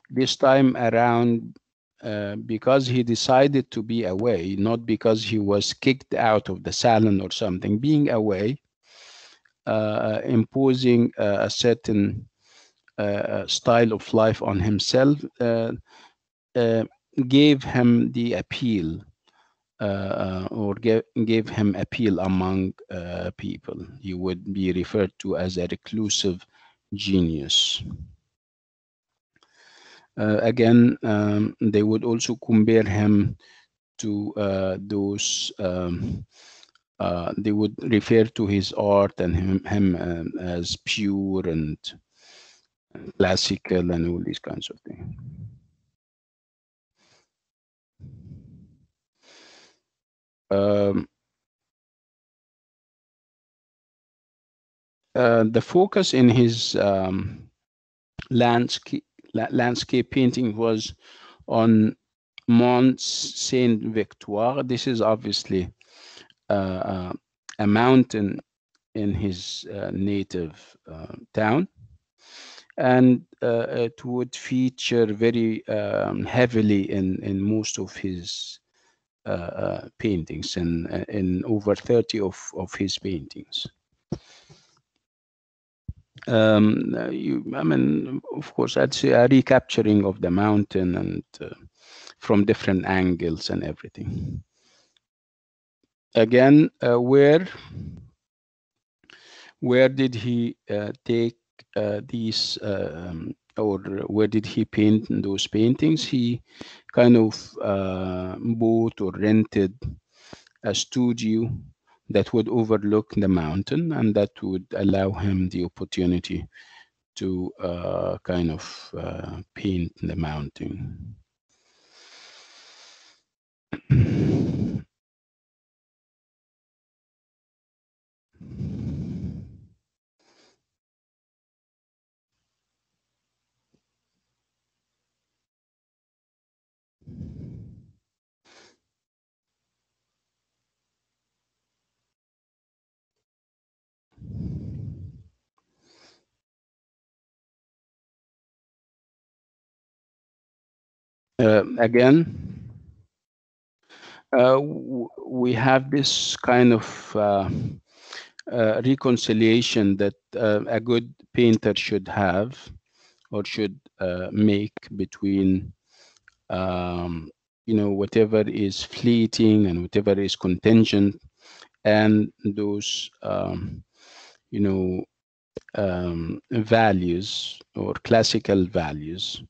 this time around uh, because he decided to be away, not because he was kicked out of the salon or something, being away, uh, imposing uh, a certain uh, style of life on himself, uh, uh, gave him the appeal or gave him appeal among people. He would be referred to as a reclusive genius. Uh, again, um, they would also compare him to uh, those, um, uh, they would refer to his art and him, him um, as pure and classical and all these kinds of things. Um, uh, the focus in his um, landscape landscape painting was on Mont Sainte-Victoire. This is obviously uh, a mountain in his uh, native uh, town. And uh, it would feature very um, heavily in, in most of his uh, uh, paintings and in over 30 of, of his paintings um, you, I mean, of course, that's a recapturing of the mountain and uh, from different angles and everything. Again, uh, where where did he uh, take uh, these, um, or where did he paint those paintings? He kind of uh, bought or rented a studio that would overlook the mountain and that would allow him the opportunity to uh, kind of uh, paint the mountain. again, uh, we have this kind of uh, uh reconciliation that uh, a good painter should have or should uh, make between, um, you know, whatever is fleeting and whatever is contingent and those, um, you know, um, values or classical values.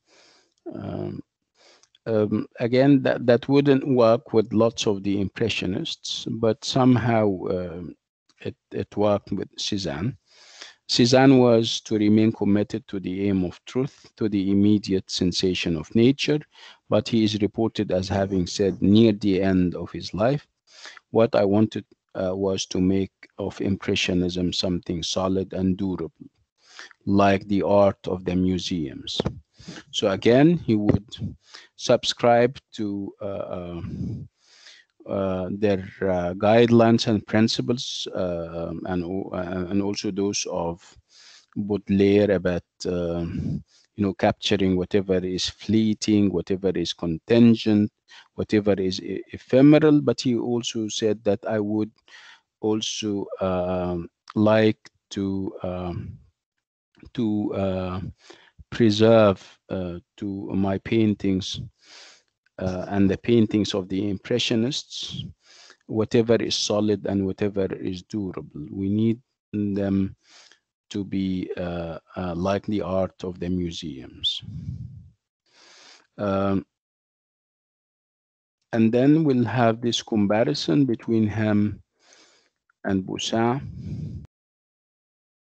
Um, again, that, that wouldn't work with lots of the Impressionists, but somehow uh, it, it worked with Cézanne. Cézanne was to remain committed to the aim of truth, to the immediate sensation of nature, but he is reported as having said near the end of his life, what I wanted uh, was to make of Impressionism something solid and durable, like the art of the museums. So again, he would subscribe to uh, um, uh, their uh, guidelines and principles, uh, and uh, and also those of Baudelaire about um, you know capturing whatever is fleeting, whatever is contingent, whatever is ephemeral. But he also said that I would also um, like to um, to uh, preserve uh, to my paintings uh, and the paintings of the Impressionists, whatever is solid and whatever is durable. We need them to be uh, uh, like the art of the museums. Um, and then we'll have this comparison between him and Poussin.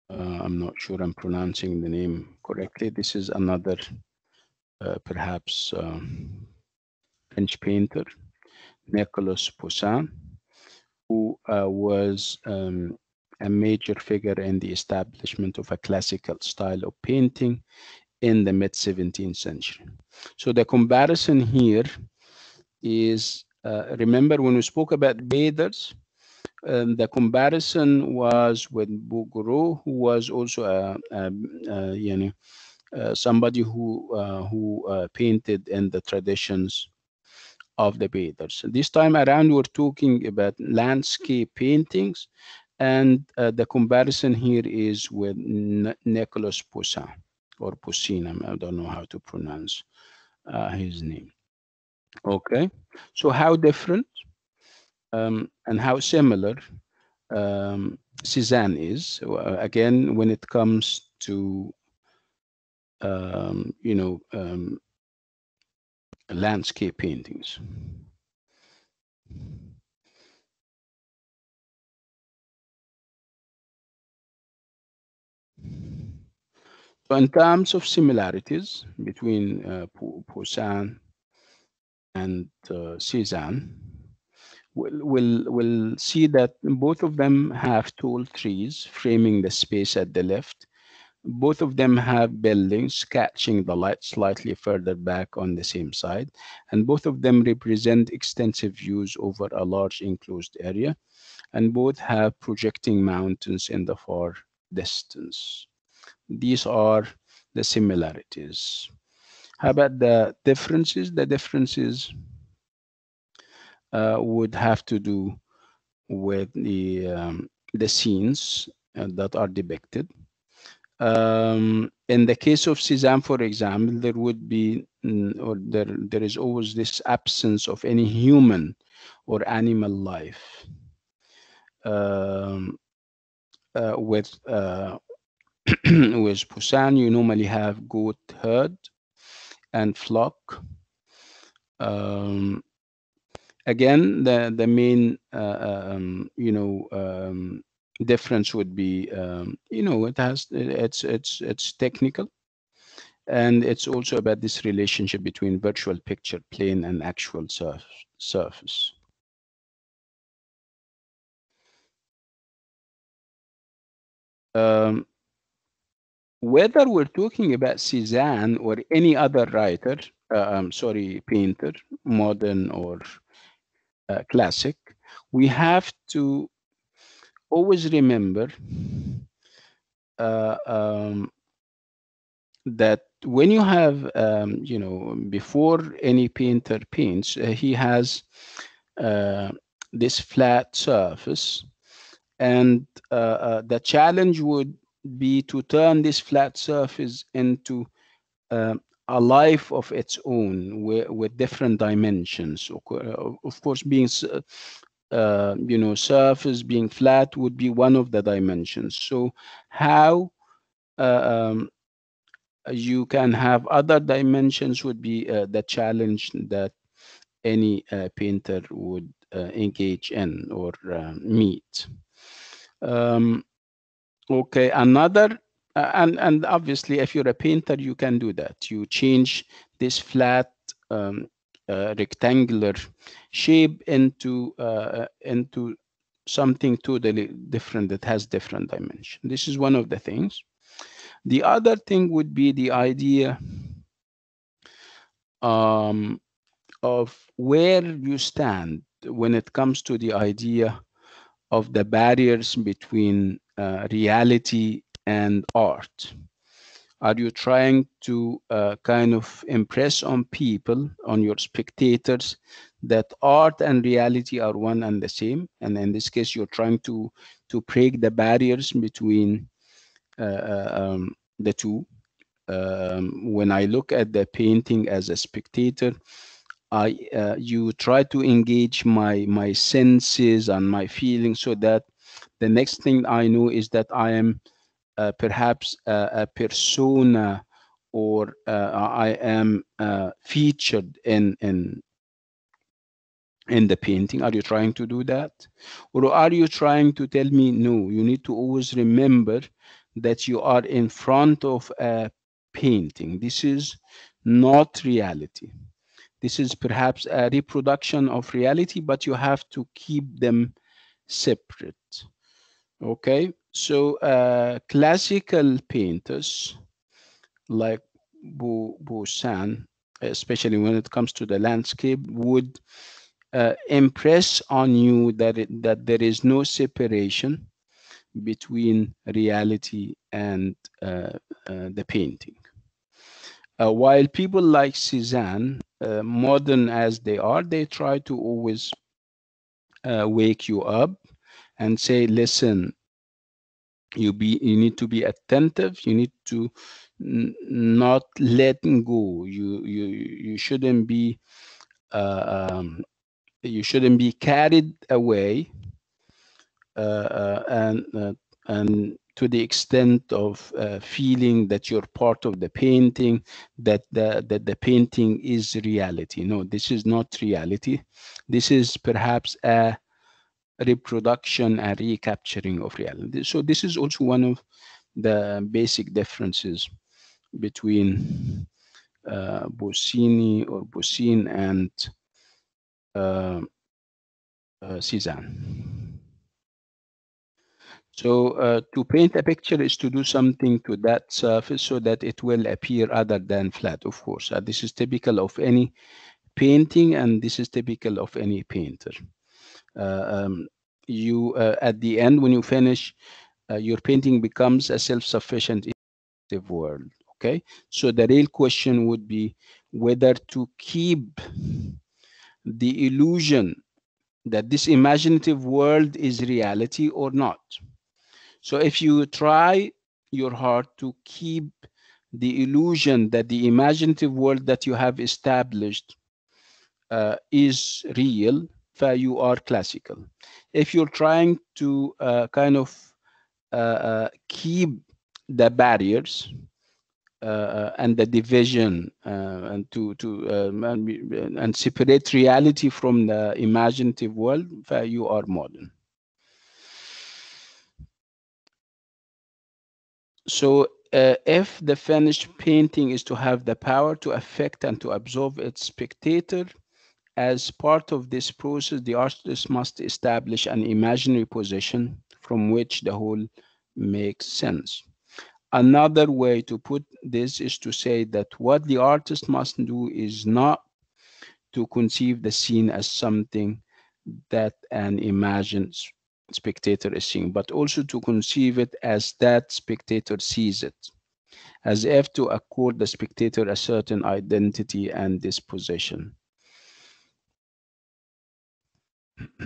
Uh, I'm not sure I'm pronouncing the name correctly. This is another, uh, perhaps, um, French painter, Nicolas Poussin, who uh, was um, a major figure in the establishment of a classical style of painting in the mid 17th century. So the comparison here is, uh, remember when we spoke about bathers, um, the comparison was with Bouguereau, who was also a, a, a you know, uh, somebody who uh, who uh, painted in the traditions of the bathers. This time around, we're talking about landscape paintings, and uh, the comparison here is with N Nicolas Poussin or Poussin. I don't know how to pronounce uh, his name. Okay, so how different um, and how similar um, Cézanne is. Again, when it comes to um, you know um, landscape paintings. So in terms of similarities between uh, Poussin and uh, Cézanne, we'll, we'll, we'll see that both of them have tall trees framing the space at the left. Both of them have buildings catching the light slightly further back on the same side, and both of them represent extensive views over a large enclosed area, and both have projecting mountains in the far distance. These are the similarities. How about the differences? The differences uh, would have to do with the um, the scenes uh, that are depicted. Um, in the case of Cézanne, for example, there would be or there there is always this absence of any human or animal life. Um, uh, with uh, with Poussin, you normally have goat herd and flock. Um, again, the the main uh, um, you know um, difference would be um, you know it has it's it's it's technical, and it's also about this relationship between virtual picture plane and actual surf, surface. Um, whether we're talking about Cézanne or any other writer, uh, I'm sorry, painter, modern or uh, classic, we have to always remember uh, um, that when you have, um, you know, before any painter paints, uh, he has uh, this flat surface, and uh, the challenge would be to turn this flat surface into uh, a life of its own with, with different dimensions. Of course, being uh, you know surface being flat would be one of the dimensions. So how uh, um, you can have other dimensions would be uh, the challenge that any uh, painter would uh, engage in or uh, meet. Um, Okay, another, uh, and, and obviously if you're a painter, you can do that. You change this flat um, uh, rectangular shape into, uh, into something totally different that has different dimension. This is one of the things. The other thing would be the idea um, of where you stand when it comes to the idea of the barriers between uh, reality and art? Are you trying to uh, kind of impress on people, on your spectators, that art and reality are one and the same? And in this case, you're trying to to break the barriers between uh, uh um, the two. Um, when I look at the painting as a spectator, I uh, you try to engage my my senses and my feelings so that the next thing I know is that I am perhaps a, a persona or uh, I am uh, featured in in in the painting. Are you trying to do that, or are you trying to tell me no? You need to always remember that you are in front of a painting. This is not reality. This is perhaps a reproduction of reality, but you have to keep them separate. Okay, so uh, classical painters like Poussin, especially when it comes to the landscape, would uh, impress on you that it, that there is no separation between reality and uh, uh, the painting. Uh, while people like Cézanne, uh, modern as they are, they try to always wake you up and say, "Listen, you be you need to be attentive. You need to not letting go. You you you shouldn't be uh, um, you shouldn't be carried away uh, uh, and uh, and to the extent of uh, feeling that you're part of the painting, that the, that the painting is reality. No, this is not reality. This is perhaps a reproduction and recapturing of reality. So this is also one of the basic differences between uh, or Poussin and uh, uh, Cézanne. So uh, to paint a picture is to do something to that surface so that it will appear other than flat, of course. Uh, this is typical of any painting and this is typical of any painter. Uh, um, you, uh, at the end, when you finish, uh, your painting becomes a self-sufficient world, okay? So the real question would be whether to keep the illusion that this imaginative world is reality or not. So if you try your heart to keep the illusion that the imaginative world that you have established uh, is real, you are classical. If you're trying to uh, kind of uh, uh keep the barriers and the division and to to um, and, and separate reality from the imaginative world, you are modern. So uh, if the finished painting is to have the power to affect and to absorb its spectator, as part of this process, the artist must establish an imaginary position from which the whole makes sense. Another way to put this is to say that what the artist must do is not to conceive the scene as something that an imagined spectator is seeing, but also to conceive it as that spectator sees it, as if to accord the spectator a certain identity and disposition.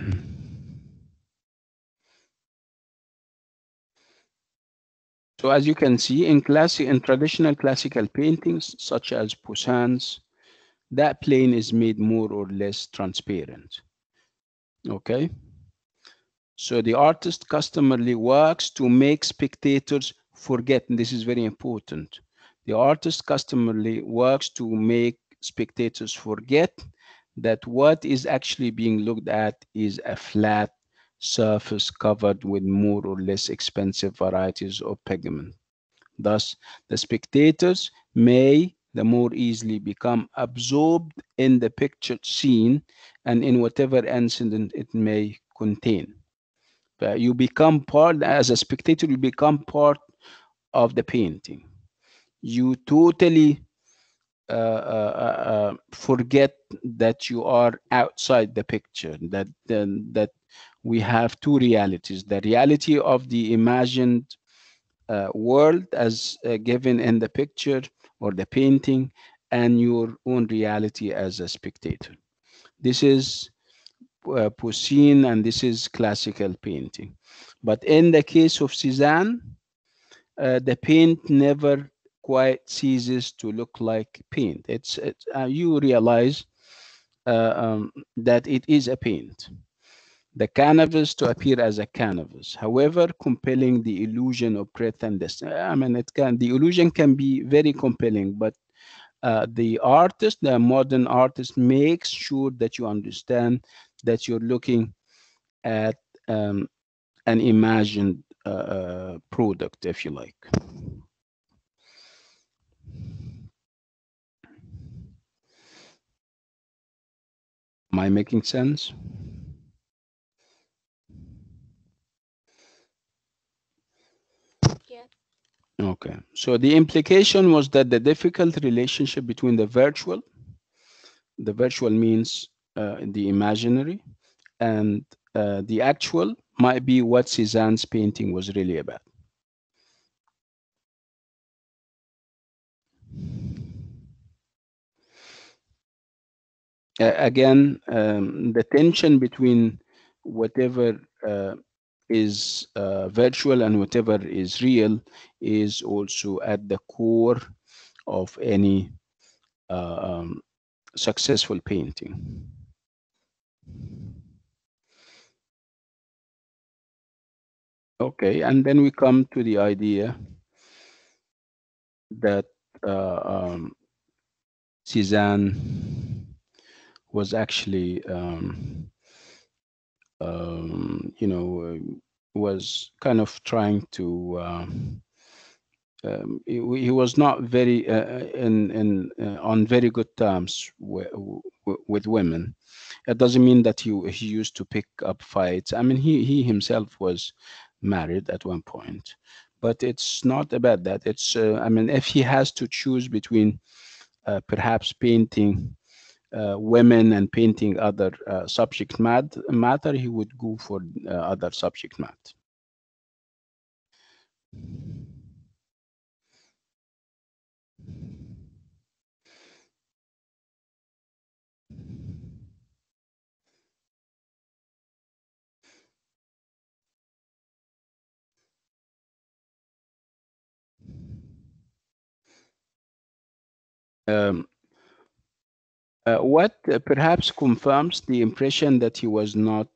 so as you can see in classic in traditional classical paintings such as Poussin's, that plane is made more or less transparent. Okay. So the artist customarily works to make spectators forget, and this is very important. The artist customarily works to make spectators forget that what is actually being looked at is a flat surface covered with more or less expensive varieties of pigment. Thus, the spectators may the more easily become absorbed in the pictured scene and in whatever incident it may contain. Uh, you become part, as a spectator, you become part of the painting. You totally uh, uh, uh, uh forget that you are outside the picture, that, that we have two realities, the reality of the imagined uh, world as given in the picture or the painting, and your own reality as a spectator. This is uh, Poussin, and this is classical painting. But in the case of Cézanne, uh, the paint never quite ceases to look like paint. It's, uh, you realize uh, um, that it is a paint. The canvas to appear as a canvas, however, compelling the illusion of breadth and distance. I mean, it can the illusion can be very compelling, but uh, the artist, the modern artist, makes sure that you understand that you're looking at um, an imagined uh, uh, product, if you like. Am I making sense? Yeah. Okay, so the implication was that the difficult relationship between the virtual, the virtual means uh, the imaginary, and uh, the actual might be what Cézanne's painting was really about. Uh, again, um, the tension between whatever uh, is uh, virtual and whatever is real is also at the core of any uh, um, successful painting. Okay, and then we come to the idea that uh, um, Cézanne was actually, um, um, you know, uh, was kind of trying to. Um, um, he, he was not very uh, in in uh, on very good terms with, with women. It doesn't mean that he he used to pick up fights. I mean, he he himself was married at one point, but it's not about that. It's uh, I mean, if he has to choose between uh, perhaps painting uh, women and painting other uh, subject mat- matter, he would go for uh, other subject matter. Um, uh, what uh, perhaps confirms the impression that he was not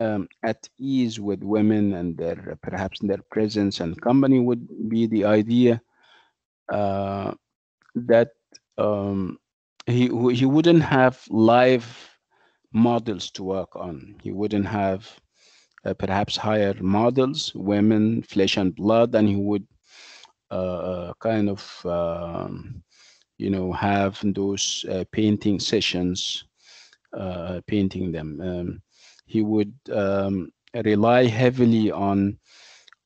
um, at ease with women and their perhaps their presence and company would be the idea uh, that um, he he wouldn't have live models to work on. He wouldn't have uh, perhaps hire models, women, flesh and blood, and he would uh, kind of um, you know have those uh, painting sessions uh, painting them. Um, he would um, rely heavily on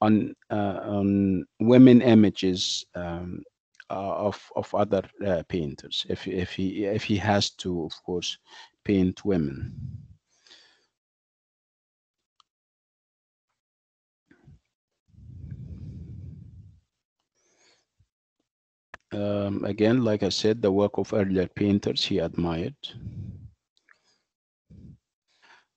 on uh, on women images um, of of other uh, painters if if he if he has to of course paint women um, again, like I said, the work of earlier painters he admired.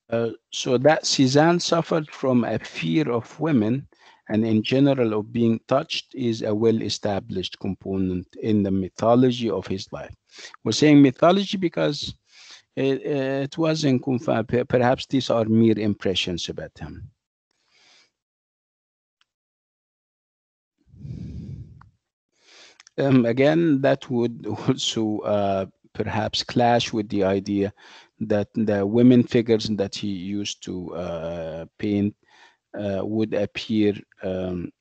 Uh, so that Cézanne suffered from a fear of women and in general of being touched is a well-established component in the mythology of his life. We're saying mythology because it, it wasn't confirmed. Perhaps these are mere impressions about him. Um, again, that would also uh, perhaps clash with the idea that the women figures that he used to uh, paint uh, would appear um,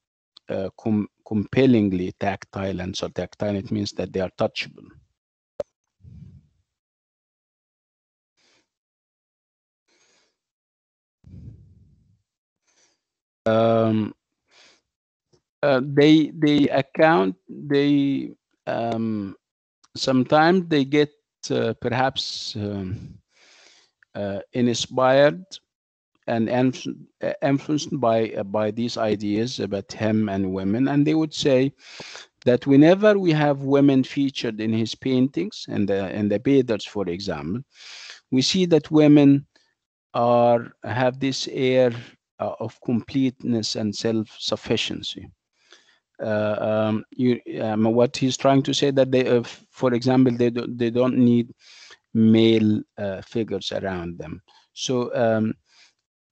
uh, com compellingly tactile, and so tactile it means that they are touchable. Um, uh, they they account they um, sometimes they get uh, perhaps um, uh, inspired and influenced by uh, by these ideas about him and women. And they would say that whenever we have women featured in his paintings and the and the bathers for example we see that women are have this air uh, of completeness and self-sufficiency. uh, um, you, um, what he's trying to say that they, uh, for example, they do, they don't need male uh, figures around them. So um,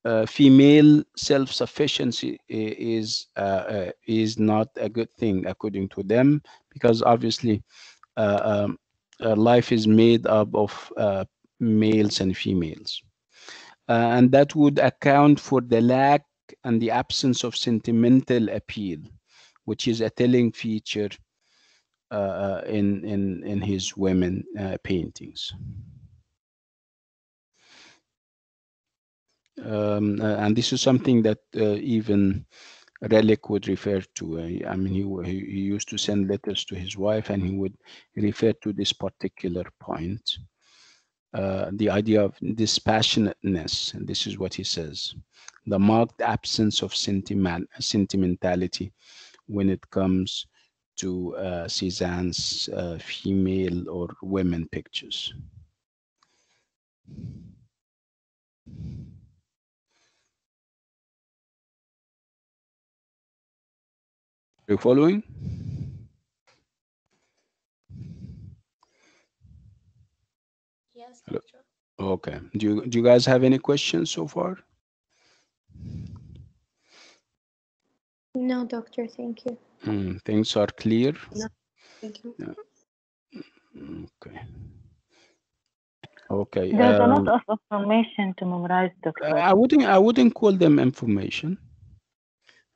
uh, female self-sufficiency is uh, uh, is not a good thing according to them because obviously uh, um, uh, life is made up of uh, males and females and that would account for the lack and the absence of sentimental appeal which is a telling feature in in in his women paintings um, uh, and this is something that uh, even Rilke would refer to. Uh, I mean, he, he, he used to send letters to his wife, and he would refer to this particular point. Uh, the idea of dispassionateness, and this is what he says: the marked absence of sentiment, sentimentality when it comes to uh, Cézanne's uh, female or women pictures. Are you following? Yes, Hello. Okay. Do you do you guys have any questions so far? No, doctor, thank you. Mm, things are clear. No, Thank you. Okay. Okay. There's a um, lot of information to memorize, Doctor. I wouldn't I wouldn't call them information.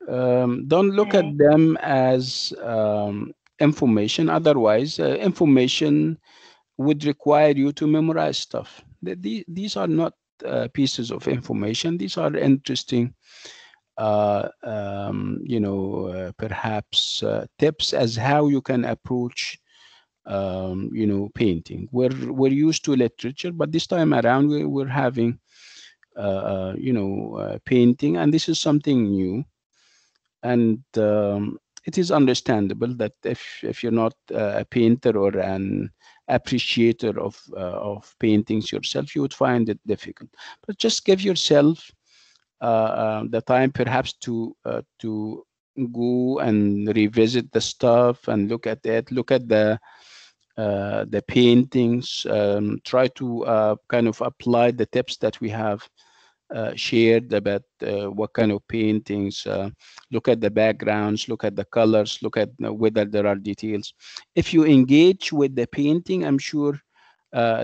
Um, don't look Okay. at them as um, information. Otherwise, uh, information would require you to memorize stuff. The- the- These are not uh, pieces of information. These are interesting, uh, um, you know, uh, perhaps uh, tips as how you can approach, um, you know, painting. We're we're used to literature, but this time around we, we're having, uh, uh, you know, uh, painting, and this is something new and um, it is understandable that if if you're not uh, a painter or an appreciator of uh, of paintings yourself, you would find it difficult. But just give yourself uh, uh, the time, perhaps, to uh, to go and revisit the stuff and look at it, look at the uh, the paintings, um, try to uh, kind of apply the tips that we have uh, shared about what kind of paintings, look at the backgrounds, look at the colors, look at whether there are details. If you engage with the painting, I'm sure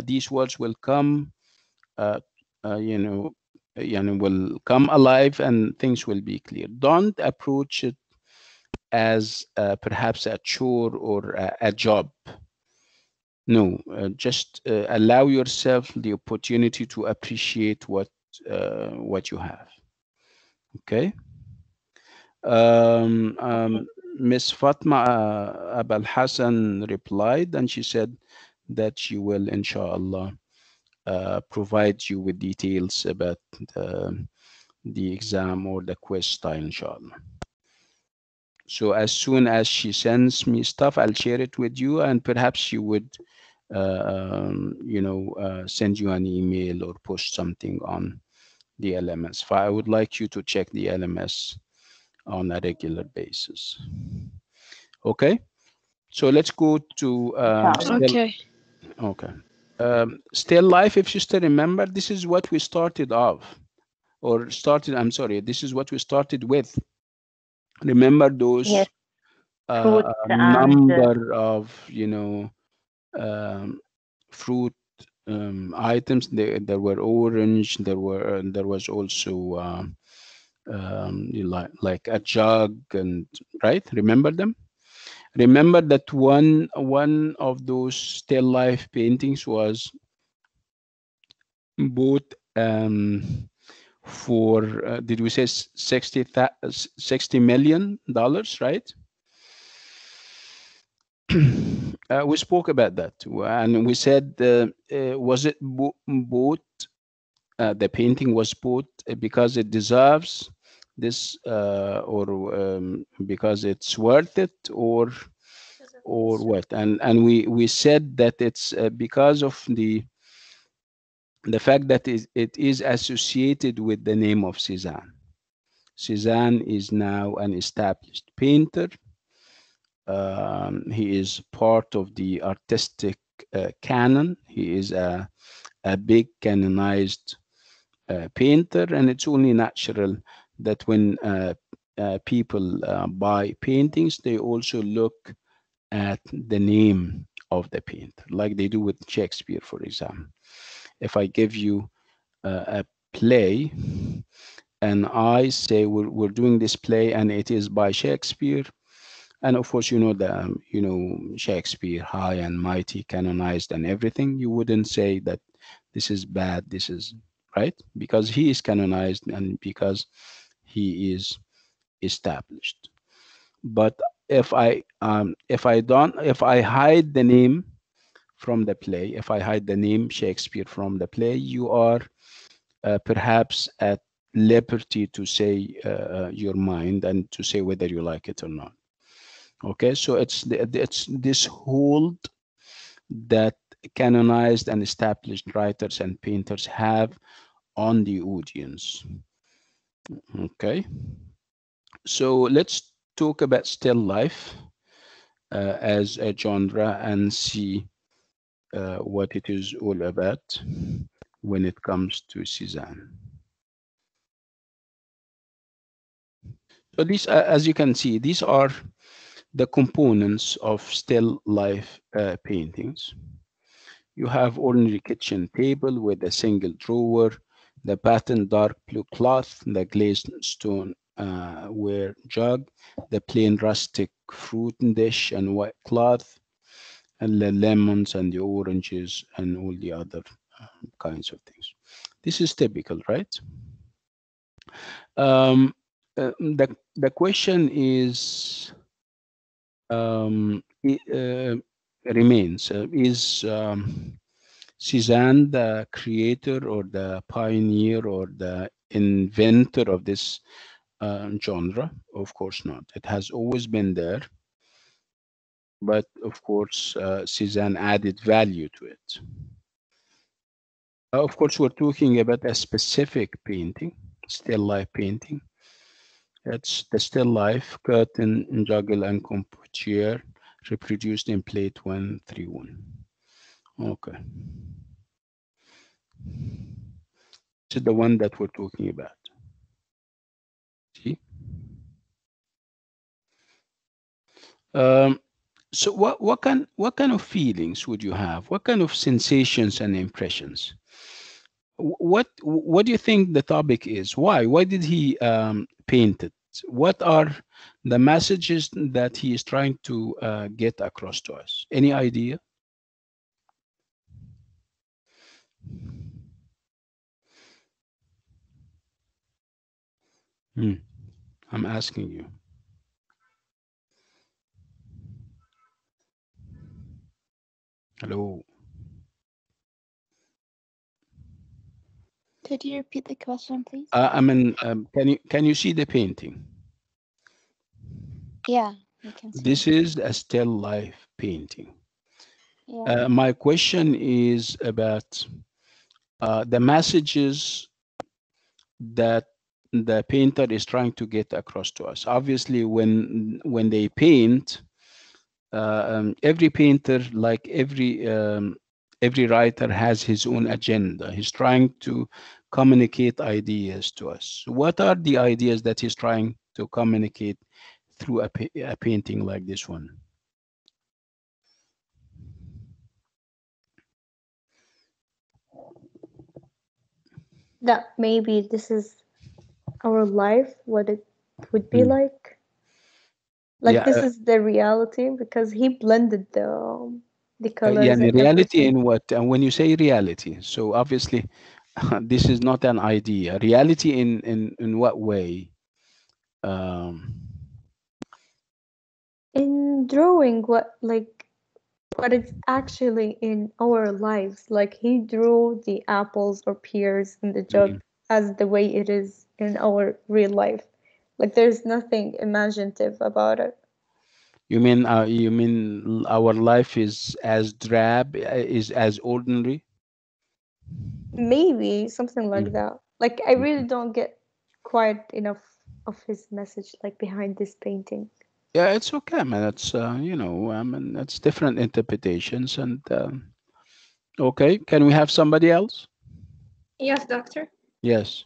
these words will come, you know, know, will come alive and things will be clear. Don't approach it as uh, perhaps a chore or a, a job. No, uh, just uh, allow yourself the opportunity to appreciate what uh, what you have. Okay. Um, um, Miss Fatma uh, Abul Hassan replied, and she said that she will, inshallah, provide you with details about the, the exam or the quiz style, inshallah. So as soon as she sends me stuff, I'll share it with you, and perhaps she would, uh, um, you know, uh, send you an email or post something on the LMS. But I would like you to check the LMS on a regular basis. Okay, so let's go to um, Okay. okay. Um, still life. If you still remember, this is what we started off, or started. I'm sorry. This is what we started with. Remember those Yes, uh, and, uh, number of you know um, fruit um, items. There, there were orange. There were there was also um, um, like like a jug and right. Remember them. Remember that one one of those still life paintings was bought um, for uh, did we say s- 60, 60 million dollars right? Uh, we spoke about that and we said uh, uh, was it bought uh, the painting was bought because it deserves this uh, or um, because it's worth it or or what and and we we said that it's uh, because of the the fact that it, it is associated with the name of Cézanne. Cézanne is now an established painter. Um, he is part of the artistic uh, canon. He is a, a big canonized uh, painter, and it's only natural that when uh, uh, people uh, buy paintings, they also look at the name of the paint, like they do with Shakespeare, for example. If I give you a play and I say we're, we're doing this play and it is by Shakespeare, and of course you know the um, you know Shakespeare, high and mighty, canonized and everything, you wouldn't say that this is bad, this is right, because he is canonized and because he is established. But if I um, if I don't if I hide the name from the play, if I hide the name Shakespeare from the play, you are uh, perhaps at liberty to say uh, your mind and to say whether you like it or not. Okay, so it's it's this hold that canonized and established writers and painters have on the audience. Okay, so let's talk about still life uh, as a genre and see uh, what it is all about when it comes to Cézanne. So these, uh, as you can see, these are the components of still life uh, paintings. You have ordinary kitchen table with a single drawer, the patterned dark blue cloth, the glazed stone uh, ware jug, the plain rustic fruit dish and white cloth, and the lemons and the oranges and all the other um, kinds of things. This is typical, right? Um, uh, the the question is um, it, uh, remains uh, is um, Cézanne the creator or the pioneer or the inventor of this uh, genre? Of course not. It has always been there, but of course uh, Cézanne added value to it. Uh, of course, we're talking about a specific painting, still life painting. It's the still life curtain, juggle, and Compotier reproduced in plate 131. Okay. This is the one that we're talking about. See? Um, so what, what, kind, what kind of feelings would you have? What kind of sensations and impressions? what what do you think the topic is why why did he um, paint it what are the messages that he is trying to uh, get across to us any idea hmm. i'm asking you hello Could you repeat the question, please? uh, i mean um, can you can you see the painting yeah, you can see. this is a still life painting Yeah. Uh, my question is about uh, the messages that the painter is trying to get across to us. Obviously, when when they paint, uh, um, every painter, like every um, every writer, has his own agenda. He's trying to communicate ideas to us. What are the ideas that he's trying to communicate through a, a painting like this one? That maybe this is our life, what it would be Mm. like. Like Yeah, this uh, is the reality because he blended the um, the Uh, colors yeah, and the reality everything. in what? And when you say reality, so obviously this is not an idea. Reality in in in what way? Um, in drawing what like what is actually in our lives. Like he drew the apples or pears in the jug Mhm. as the way it is in our real life. Like there's nothing imaginative about it. You mean uh, you mean our life is as drab, uh, is as ordinary? maybe something like Mm, that. Like i really don't get quite enough of his message like behind this painting Yeah, it's okay, man. It's uh, you know, I mean, it's different interpretations, and um okay. Can we have somebody else? Yes, doctor. Yes.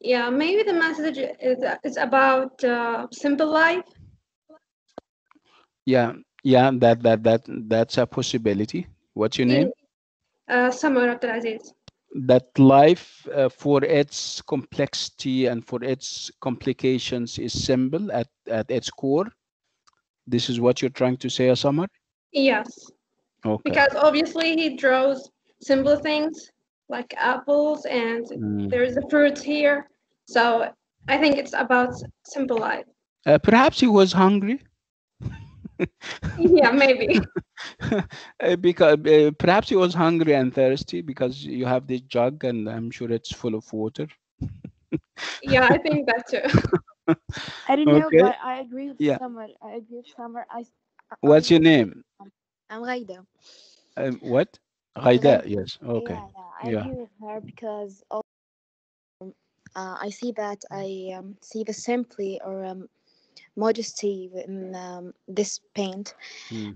Yeah, maybe the message is is about uh, simple life. Yeah, yeah. That that that that's a possibility. What's your name? Uh, Summer Abdulaziz. That life, uh, for its complexity and for its complications, is simple at at its core. This is what you're trying to say, Asamar? Yes, Okay. because obviously he draws simple things like apples and Mm. there's the fruits here. So I think it's about simple life. Uh, perhaps he was hungry. Yeah, maybe. Uh, because uh, perhaps he was hungry and thirsty because you have this jug and I'm sure it's full of water. Yeah, I think that too. I don't know, but I agree with Yeah. Summer. I agree with Summer. I, I- What's your name? I'm Ghaida. Um, what? Ghaida. Yes. Okay. Yeah, yeah, I Yeah. agree with her because al- uh, I see that I um, see the simply or um, modesty in um, this paint.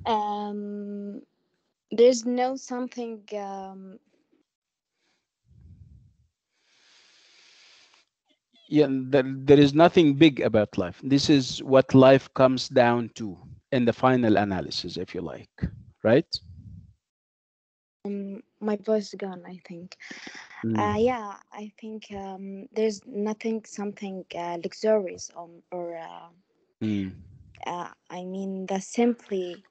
Um, there's no something. Yeah, there, there is nothing big about life. This is what life comes down to in the final analysis, if you like, right? um, my voice is gone. I think. Mm. Uh, yeah, I think um, there's nothing something uh, luxurious on or. Uh, Mm. uh, I mean, the simply.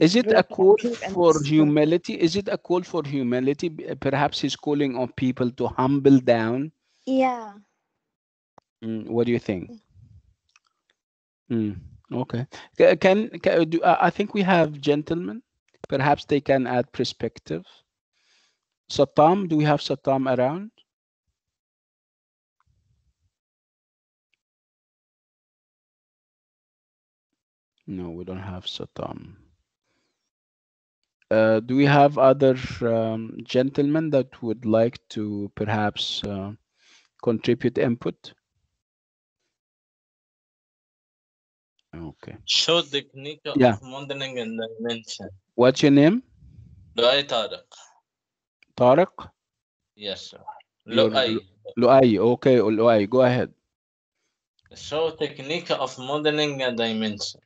Is it very a call for humility? Is it a call for humility? Perhaps he's calling on people to humble down. Yeah. Mm, what do you think? Mm, okay. Can, can do, I I think we have gentlemen. Perhaps they can add perspective. Satam, do we have Satam around? No, we don't have Satam. Uh, do we have other um, gentlemen that would like to perhaps uh, contribute input? Okay. Show technique Yeah. of modeling and dimension. What's your name? Luay Tariq. Tariq? Yes, sir. Your- Luay. Luai. Okay, Luai, go ahead. Show technique of modeling and dimension.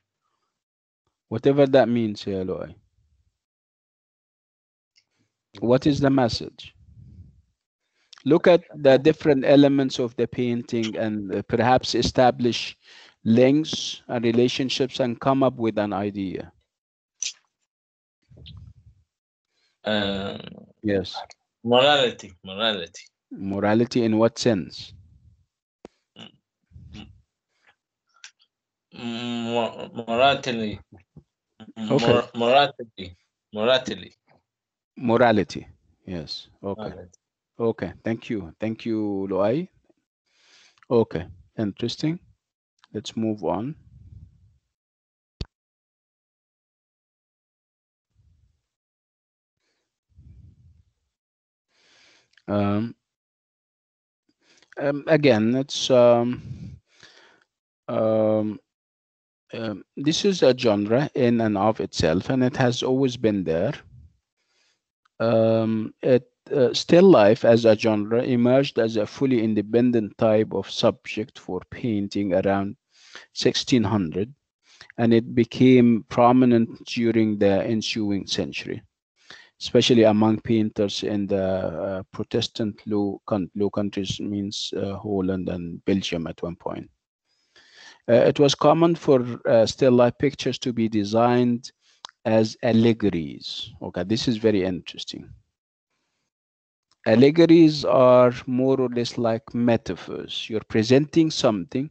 Whatever that means, yeah, Luai. What is the message? Look at the different elements of the painting and uh, perhaps establish links and relationships and come up with an idea. Uh, Yes. morality, morality. Morality in what sense? Mor- morality. Okay. Mor- morality. Morality. Morality. Yes. Okay. Morality. Okay. Thank you. Thank you, Loai. Okay. Interesting. Let's move on. Um, um, again, it's um, um, um, this is a genre in and of itself, and it has always been there. Um, it uh, still life as a genre emerged as a fully independent type of subject for painting around 1600, and it became prominent during the ensuing century especially among painters in the uh, Protestant Low, low countries, means uh, Holland and Belgium at one point. Uh, it was common for uh, still life pictures to be designed as allegories. Okay, this is very interesting. Allegories are more or less like metaphors. You're presenting something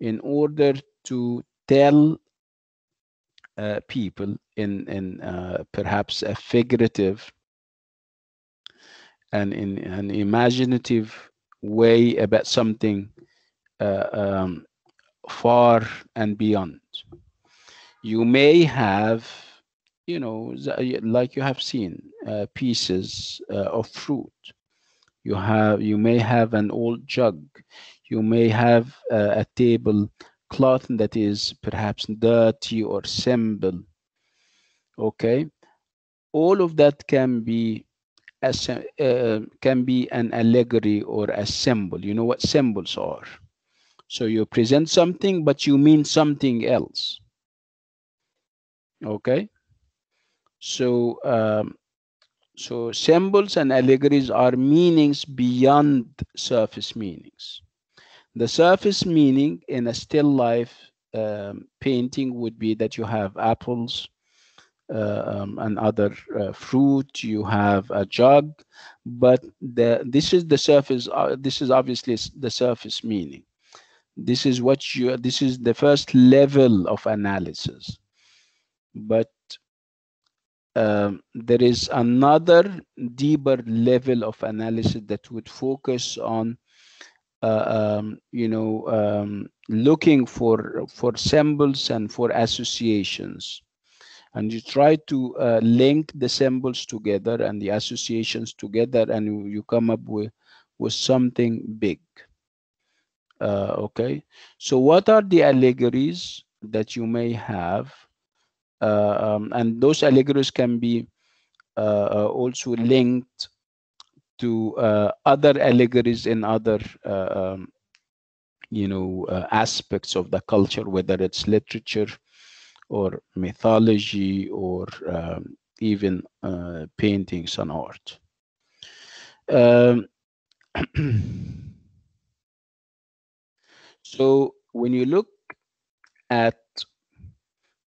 in order to tell uh, people in in uh, perhaps a figurative and in an imaginative way about something uh, um, far and beyond. You may have, you know, like you have seen, uh, pieces uh, of fruit. You have, you may have an old jug. You may have uh, a table cloth that is perhaps dirty or simple. Okay, all of that can be as uh, can be an allegory or a symbol. You know what symbols are. So you present something, but you mean something else. Okay. So um, so symbols and allegories are meanings beyond surface meanings. The surface meaning in a still life um, painting would be that you have apples uh, um, and other uh, fruit. You have a jug, but the this is the surface. Uh, this is obviously the surface meaning. This is what you. This is the first level of analysis, but um, there is another deeper level of analysis that would focus on um, you know um, looking for for symbols and for associations. And you try to uh, link the symbols together and the associations together and you, you come up with with something big. Uh, okay? So what are the allegories that you may have? Uh, um, and those allegories can be uh, uh, also linked to uh, other allegories in other uh, um, you know uh, aspects of the culture whether it's literature or mythology or um, even uh, paintings and art. Um, so when you look at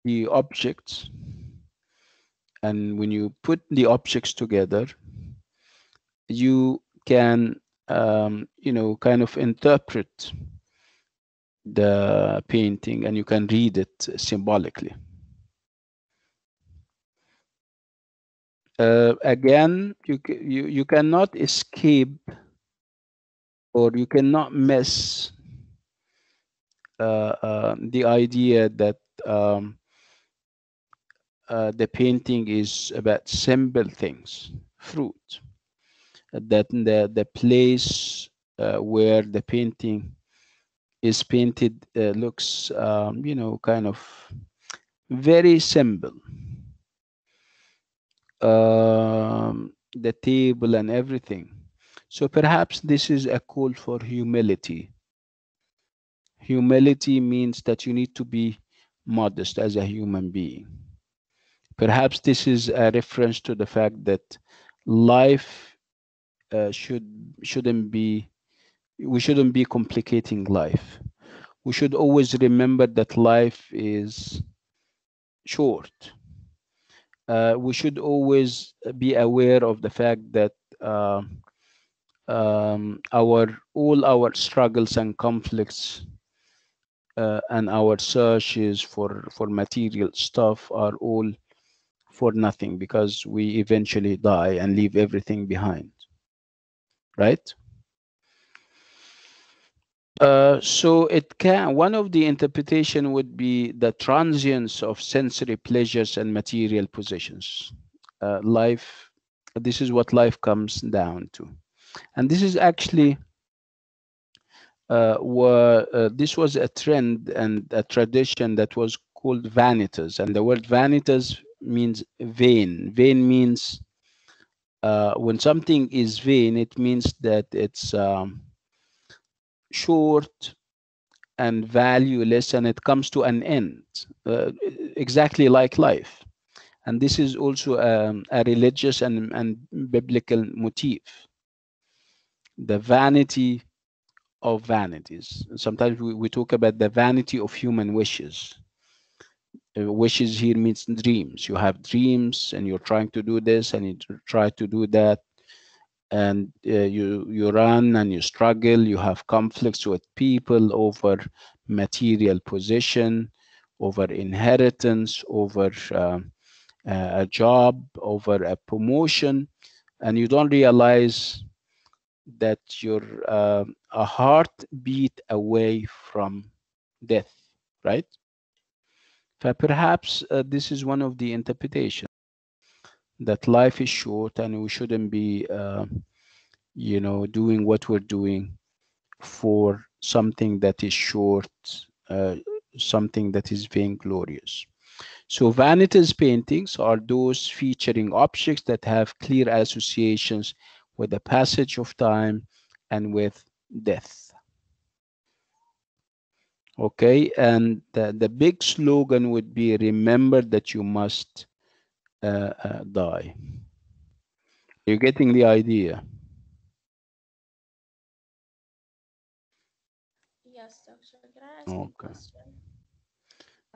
the objects and when you put the objects together you can um, you know kind of interpret the painting and you can read it symbolically. Uh, again you, you you cannot escape or you cannot miss uh, uh, the idea that um, uh, the painting is about simple things fruit that the the place uh, where the painting is painted uh, looks um, you know kind of very simple. Um, the table and everything. So perhaps this is a call for humility. Humility means that you need to be modest as a human being. Perhaps this is a reference to the fact that life uh, should shouldn't be we shouldn't be complicating life. We should always remember that life is short. Uh, we should always be aware of the fact that uh, um, our all our struggles and conflicts uh, and our searches for for material stuff are all for nothing because we eventually die and leave everything behind right? Uh, so it can one of the interpretation would be the transience of sensory pleasures and material possessions. Uh, life this is what life comes down to. And this is actually uh, were uh, this was a trend and a tradition that was called vanitas. And the word vanitas means vain vain means uh, when something is vain it means that it's um, short and valueless and it comes to an end uh, exactly like life. And this is also um, a religious and, and biblical motif. The vanity of vanities. Sometimes we, we talk about the vanity of human wishes wishes here means dreams. You have dreams and you're trying to do this and you try to do that. And uh, you you run and you struggle. You have conflicts with people over material possession over inheritance over um, uh, a job over a promotion. And you don't realize that you're um, a heartbeat away from death right perhaps uh, this is one of the interpretations that life is short and we shouldn't be uh, you know doing what we're doing for something that is short uh, something that is vainglorious. So vanities paintings are those featuring objects that have clear associations with the passage of time and with death. Okay, and the, the big slogan would be remember that you must uh, uh, die. You're getting the idea. Yes, doctor. Can I ask you a Okay. question?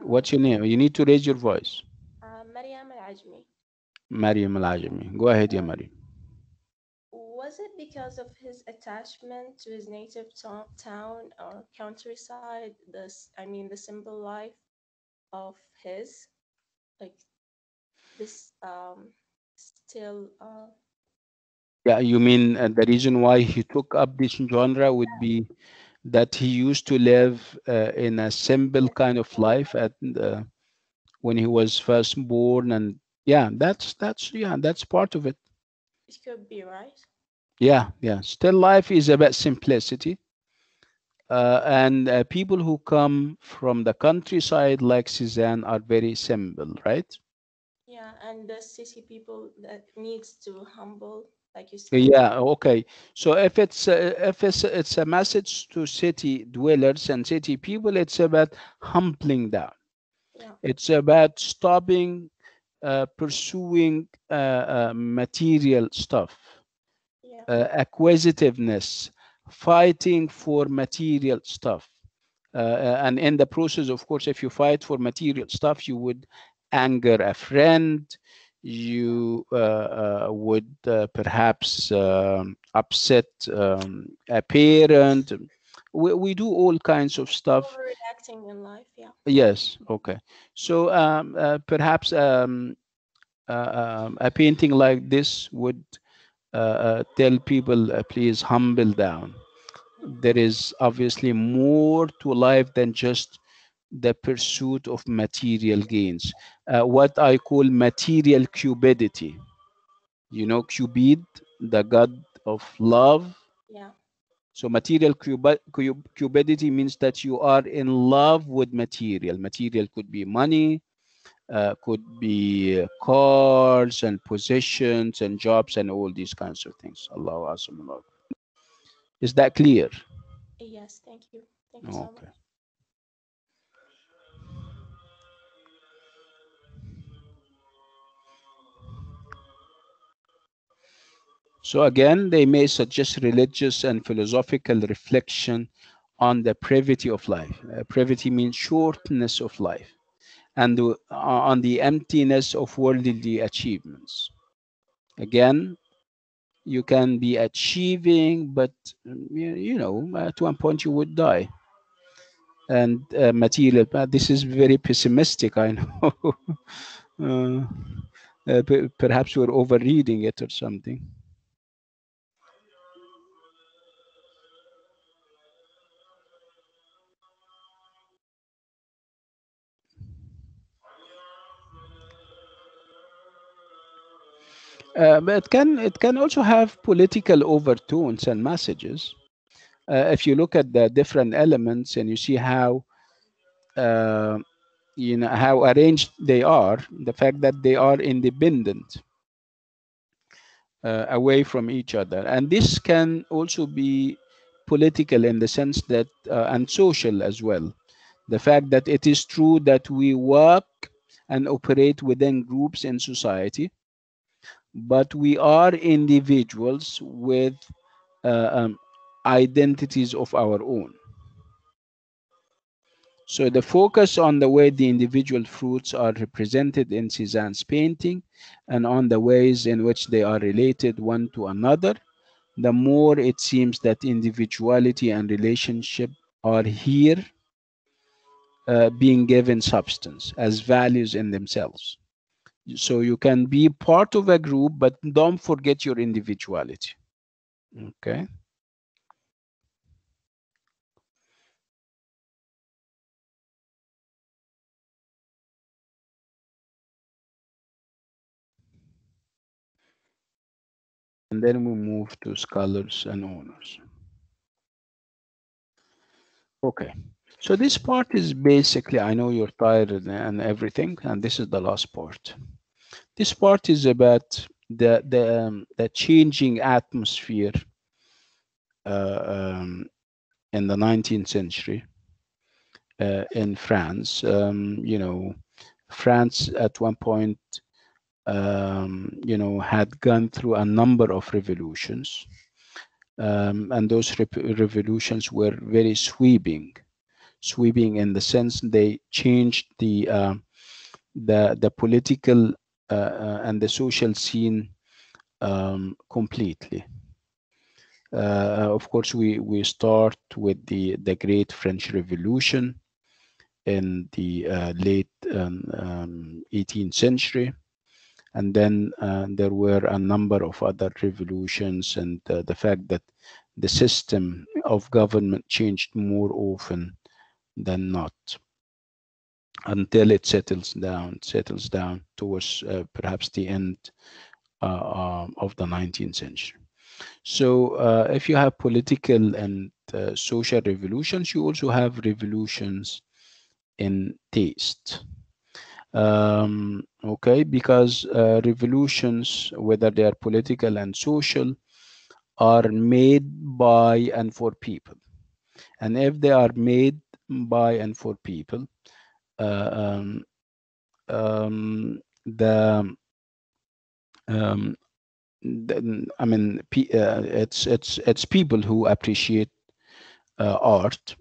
What's your name? You need to raise your voice. Uh, Maryam Al-Ajmi. Mariam Al-Ajami. Go ahead, ya Mariam. Was it because of his attachment to his native to- town or countryside? This, I mean, the simple life of his, like this, um, still, uh, Yeah, you mean uh, the reason why he took up this genre would be that he used to live uh, in a simple kind of life at the, when he was first born, and yeah, that's that's yeah, that's part of it. it could be right. Yeah, yeah. Still life is about simplicity. Uh, and uh, people who come from the countryside like Cezanne are very simple, right? Yeah, and the city people that needs to humble, like you said. Yeah, okay. So if it's uh, if it's it's a message to city dwellers and city people, it's about humbling down. Yeah. It's about stopping uh, pursuing uh, uh, material stuff. Uh, acquisitiveness, fighting for material stuff. Uh, uh, and in the process, of course, if you fight for material stuff, you would anger a friend, you uh, uh, would uh, perhaps um, upset um, a parent. We, we do all kinds of stuff. Overreacting in life, yeah. Yes, okay. So um, uh, perhaps um, uh, um, a painting like this would tell people, uh, please humble down. There is obviously more to life than just the pursuit of material gains. Uh, what I call material cupidity. You know, Cupid, the god of love. Yeah. So material cupidity means that you are in love with material. Material could be money, uh, could be uh, cars and positions and jobs and all these kinds of things. Allahu. Is that clear? Yes, thank you. Thank you so Okay. much. So again, they may suggest religious and philosophical reflection on the brevity of life. Uh, brevity means shortness of life, and the, uh, on the emptiness of worldly achievements. Again, you can be achieving, but you, you know, at one point you would die. And uh, material, uh, this is very pessimistic, I know. uh, uh, perhaps we're overreading it or something. Uh, but it can it can also have political overtones and messages. Uh, if you look at the different elements and you see how uh, you know how arranged they are, the fact that they are independent uh, away from each other, and this can also be political in the sense that uh, and social as well. The fact that it is true that we work and operate within groups in society but we are individuals with uh, um, identities of our own. So the focus on the way the individual fruits are represented in Cezanne's painting and on the ways in which they are related one to another, the more it seems that individuality and relationship are here uh, being given substance as values in themselves so you can be part of a group but don't forget your individuality. Okay? And then we move to scholars and owners okay. So this part is basically, I know you're tired and, and everything, and this is the last part. This part is about the the um, the changing atmosphere uh, um, in the 19th century uh, in France. Um, you know, France at one point, um, you know, had gone through a number of revolutions, um, and those rep- revolutions were very sweeping, sweeping in the sense they changed the uh, the the political and the social scene um, completely. Uh, of course, we we start with the the Great French Revolution in the uh, late um, um, 18th century, and then uh, there were a number of other revolutions, and uh, the fact that the system of government changed more often than not until it settles down, settles down towards uh, perhaps the end uh, um, of the 19th century. So uh, if you have political and uh, social revolutions, you also have revolutions in taste. Um, okay, because uh, revolutions, whether they are political and social, are made by and for people. And if they are made by and for people, uh, um, um, the, um, the I mean, uh, it's it's it's people who appreciate uh, art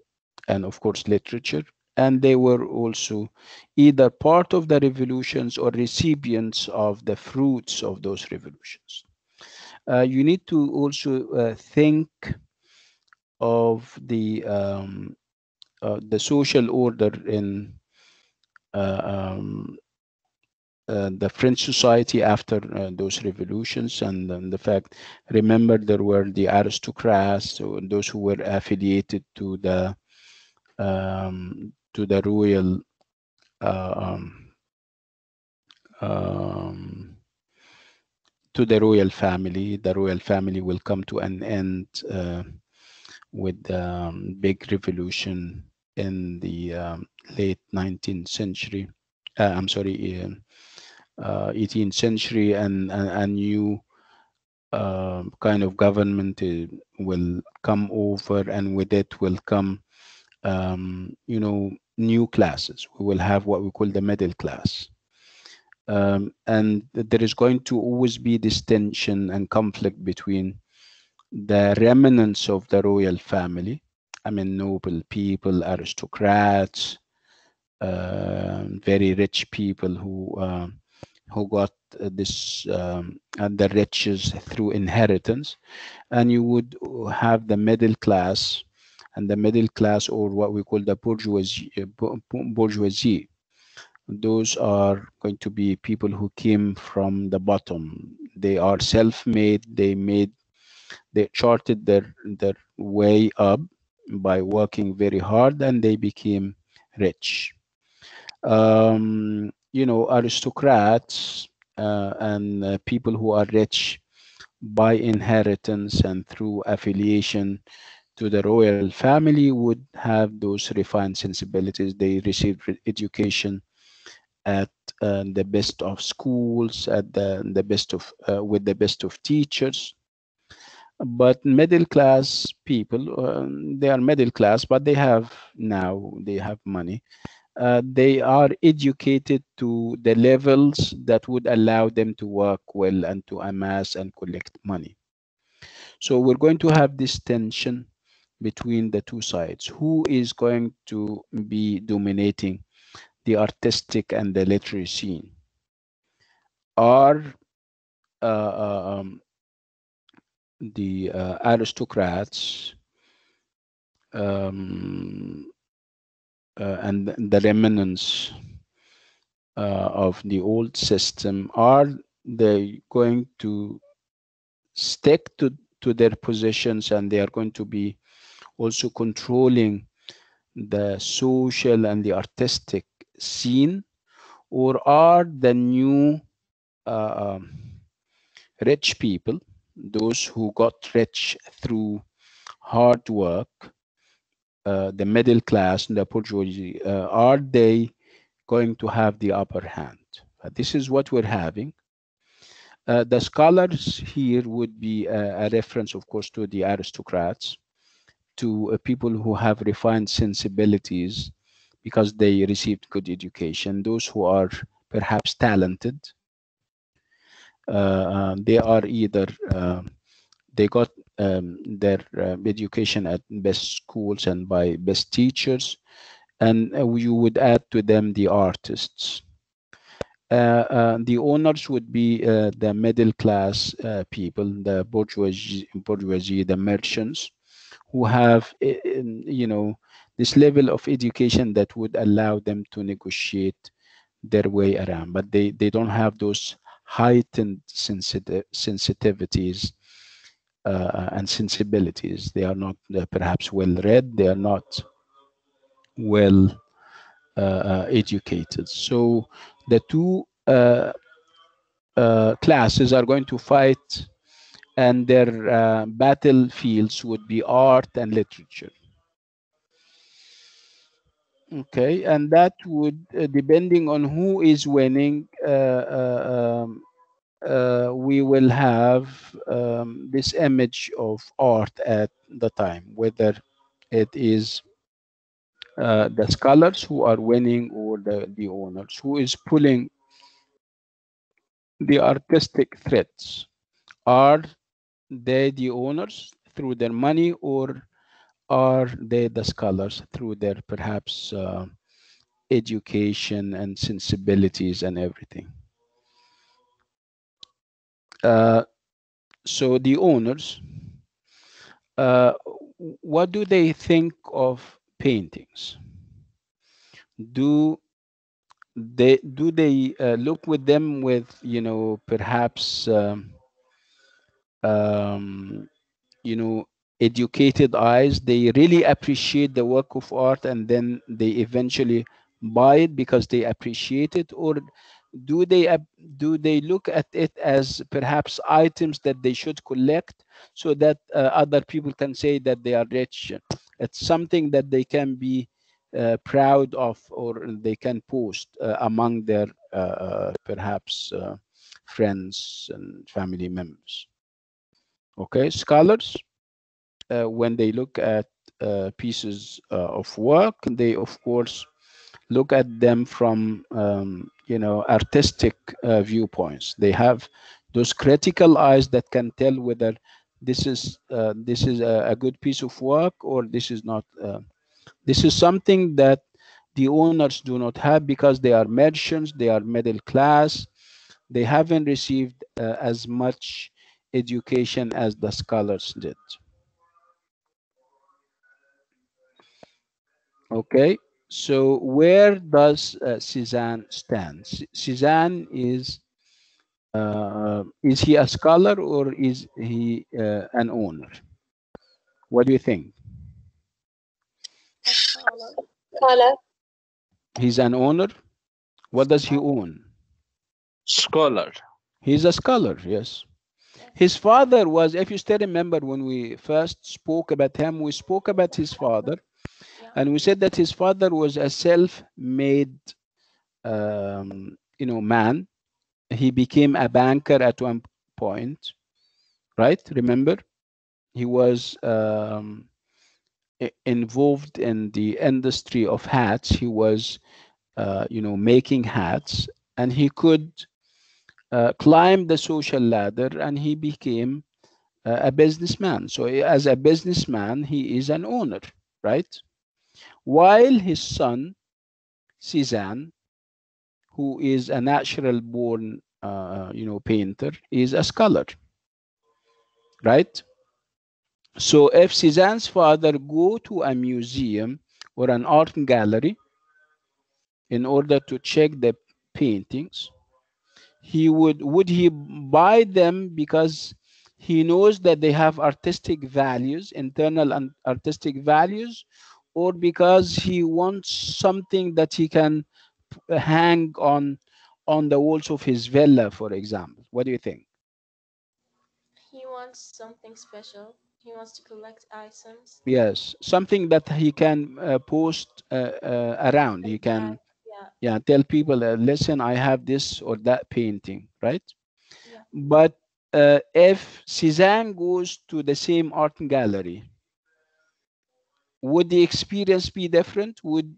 and of course literature, and they were also either part of the revolutions or recipients of the fruits of those revolutions. Uh, you need to also uh, think of the um, uh, the social order in uh, um, uh, the French society after uh, those revolutions and, and, the fact, remember there were the aristocrats, those who were affiliated to the um, to the royal um, um, to the royal family. The royal family will come to an end uh, with the um, big revolution in the um, late 19th century. Uh, I'm sorry, uh, 18th century, and a new uh, kind of government uh, will come over, and with it will come, um, you know, new classes. We will have what we call the middle class. Um, and there is going to always be this tension and conflict between the remnants of the royal family I mean, noble people, aristocrats, uh, very rich people who uh, who got this um, the riches through inheritance, and you would have the middle class, and the middle class, or what we call the bourgeoisie. bourgeoisie. Those are going to be people who came from the bottom. They are self-made. They made, they charted their their way up by working very hard and they became rich. Um, you know, aristocrats uh, and uh, people who are rich by inheritance and through affiliation to the royal family would have those refined sensibilities. They received education at uh, the best of schools, at the, the best of uh, with the best of teachers, but middle class people um, they are middle class but they have now they have money. Uh, they are educated to the levels that would allow them to work well and to amass and collect money. So we're going to have this tension between the two sides. Who is going to be dominating the artistic and the literary scene? Are uh, uh um, the uh, aristocrats um, uh, and the remnants uh, of the old system are they going to stick to, to their positions and they are going to be also controlling the social and the artistic scene? Or are the new uh, um, rich people those who got rich through hard work uh, the middle class and the bourgeoisie, uh, are they going to have the upper hand? Uh, this is what we're having. Uh, the scholars here would be a, a, reference, of course, to the aristocrats, to uh, people who have refined sensibilities because they received good education, those who are perhaps talented. Uh, they are either they got um, their uh, education at best schools and by best teachers, and uh, you would add to them the artists. Uh, the owners would be the middle class people, the bourgeoisie, bourgeoisie, the merchants, who have, you know, this level of education that would allow them to negotiate their way around. But they, they don't have those heightened sensitivities uh, and sensibilities. They are not uh, perhaps well read. They are not well uh, educated. So the two uh, uh, classes are going to fight and their uh, battlefields would be art and literature. Okay, and that would, depending on who is winning, um, uh, we will have um, this image of art at the time, whether it is uh, the scholars who are winning or the, the owners, who is pulling the artistic threads. Are they the owners through their money or are they the scholars through their perhaps uh, education and sensibilities and everything? Uh, so the owners, uh, what do they think of paintings? Do they do they uh, look with them with you know perhaps um, um, you know educated eyes? They really appreciate the work of art and then they eventually buy it because they appreciate it, or do they do they look at it as perhaps items that they should collect so that uh, other people can say that they are rich? It's something that they can be uh, proud of or they can post uh, among their uh, uh, perhaps uh, friends and family members. Okay scholars when they look at pieces of work they of course look at them from um, you know artistic uh, viewpoints. They have those critical eyes that can tell whether this is uh, this is a, a, good piece of work or this is not uh, this is something that the owners do not have because they are merchants they are middle class they haven't received uh, as much education as the scholars did okay so where does uh, Cezanne stand? Cezanne is uh, is he a scholar or is he uh, an owner? What do you think? Scholar. He's an owner. What does he own? Scholar. He's a scholar, yes. His father was, if you still remember when we first spoke about him, we spoke about his father and we said that his father was a self-made um, you know man. He became a banker at one point right? Remember? He was um, involved in the industry of hats. He was uh, you know making hats. And he could uh, climb the social ladder and he became uh, a businessman. So as a businessman he is an owner right while his son, Cezanne, who is a natural born, uh, you know, painter, is a scholar, right? So if Cezanne's father go to a museum or an art gallery in order to check the paintings, he would would he buy them because he knows that they have artistic values, internal and artistic values, or because he wants something that he can hang on on the walls of his villa, for example. What do you think? He wants something special. He wants to collect items. Yes, something that he can uh, post uh, uh, around. He can, Exact- Yeah, yeah, tell people, uh, listen, I have this or that painting, right? Yeah. But uh, if Cezanne goes to the same art gallery, would the experience be different? Would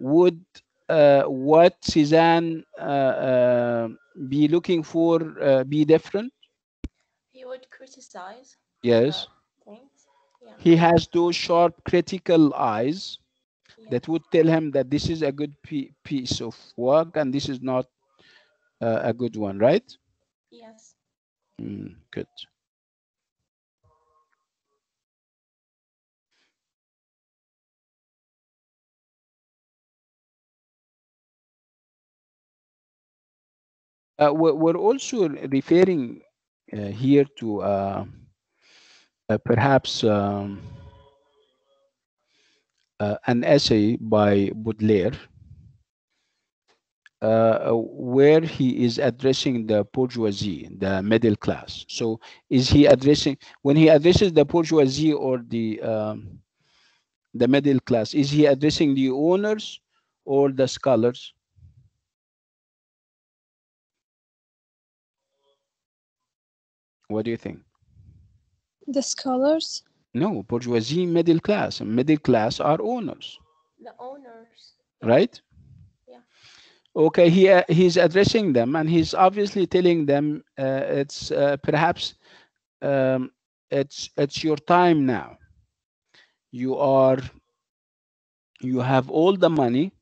would uh, what Cezanne uh, uh, be looking for uh, be different? he would criticize Yes. the. Yeah, He has those sharp critical eyes yeah. that would tell him that this is a good pi- piece of work and this is not uh, a good one, right? Yes. Mm, good. We're, we're also referring uh, here to uh, uh, perhaps um, uh, an essay by Baudelaire uh, where he is addressing the bourgeoisie, the middle class. So is he addressing, when he addresses the bourgeoisie or the, um, the middle class, is he addressing the owners or the scholars? What do you think? The scholars? No, bourgeoisie, middle class. Middle class are owners, The owners. right? Yeah. Okay, he uh, he's addressing them, and he's obviously telling them uh, it's uh, perhaps um, it's it's your time now. You are you have all the money,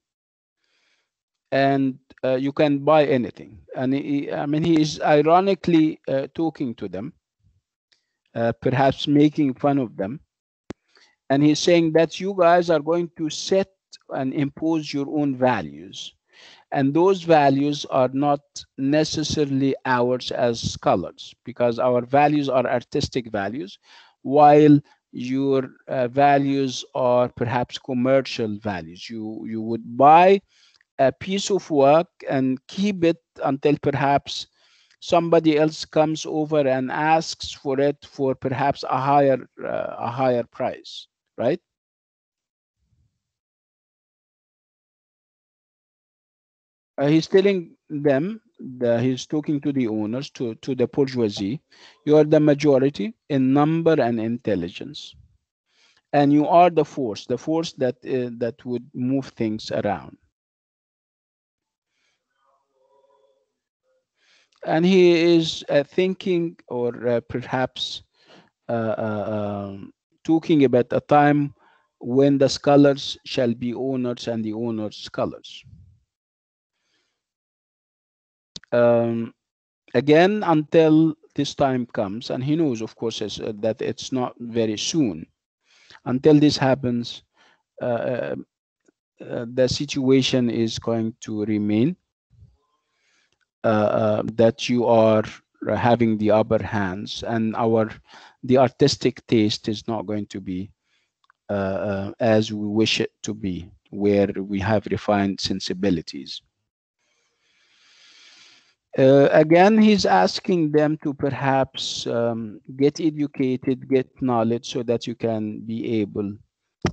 and uh, you can buy anything. And he, I mean, he is ironically uh, talking to them, uh, perhaps making fun of them, and he's saying that you guys are going to set and impose your own values. And those values are not necessarily ours as scholars because our values are artistic values while your uh, values are perhaps commercial values. You you would buy a piece of work and keep it until perhaps somebody else comes over and asks for it for perhaps a higher uh, a higher price right? Uh, he's telling them the, he's talking to the owners to to the bourgeoisie you are the majority in number and intelligence. And you are the force the force that uh, that would move things around and he is uh, thinking or uh, perhaps uh, uh, um, talking about a time when the scholars shall be owners and the owners scholars. Um, again until this time comes and he knows of course is, uh, that it's not very soon until this happens uh, uh, uh, the situation is going to remain that you are having the upper hands and our the artistic taste is not going to be uh, uh, as we wish it to be where we have refined sensibilities. Uh, again, he's asking them to perhaps um, get educated, get knowledge so that you can be able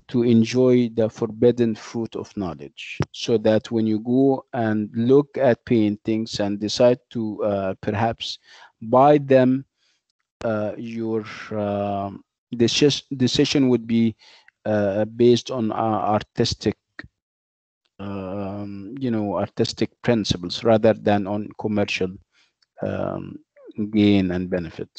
to enjoy the forbidden fruit of knowledge. So that when you go and look at paintings and decide to uh, perhaps buy them, uh, your um deci- decision would be uh, based on uh, artistic um, you know artistic principles rather than on commercial um, gain and benefit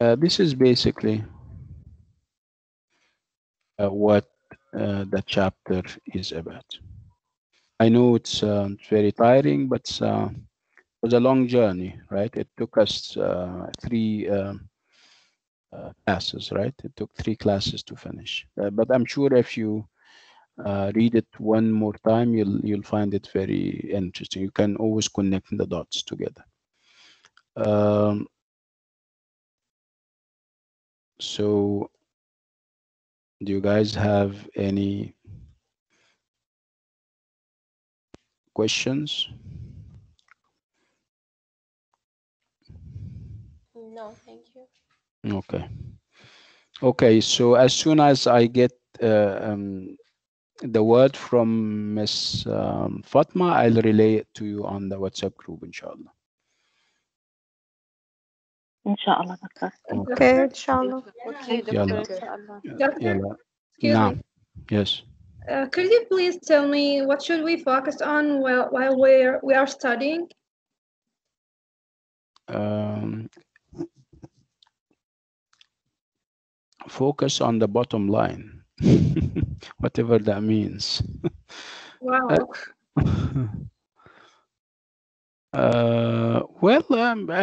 uh, this is basically uh, what uh, the chapter is about i know it's uh, very tiring but uh, it was a long journey, right? It took us uh, three um, uh, classes, right? It took three classes to finish. But I'm sure if you read it one more time, you'll you'll find it very interesting. You can always connect the dots together. Um, so, do you guys have any questions? No, thank you. Okay. Okay, so as soon as I get uh, um, the word from Miss um, Fatma, I'll relay it to you on the WhatsApp group, inshallah. inshallah doctor Okay, inshallah. Okay, يلا. doctor. inshallah. Doctor, يلا. excuse نعم. me. Yes. Uh, could you please tell me what should we focus on while while we're we are studying? Um, focus on the bottom line, whatever that means. Wow. Uh, well, um, I,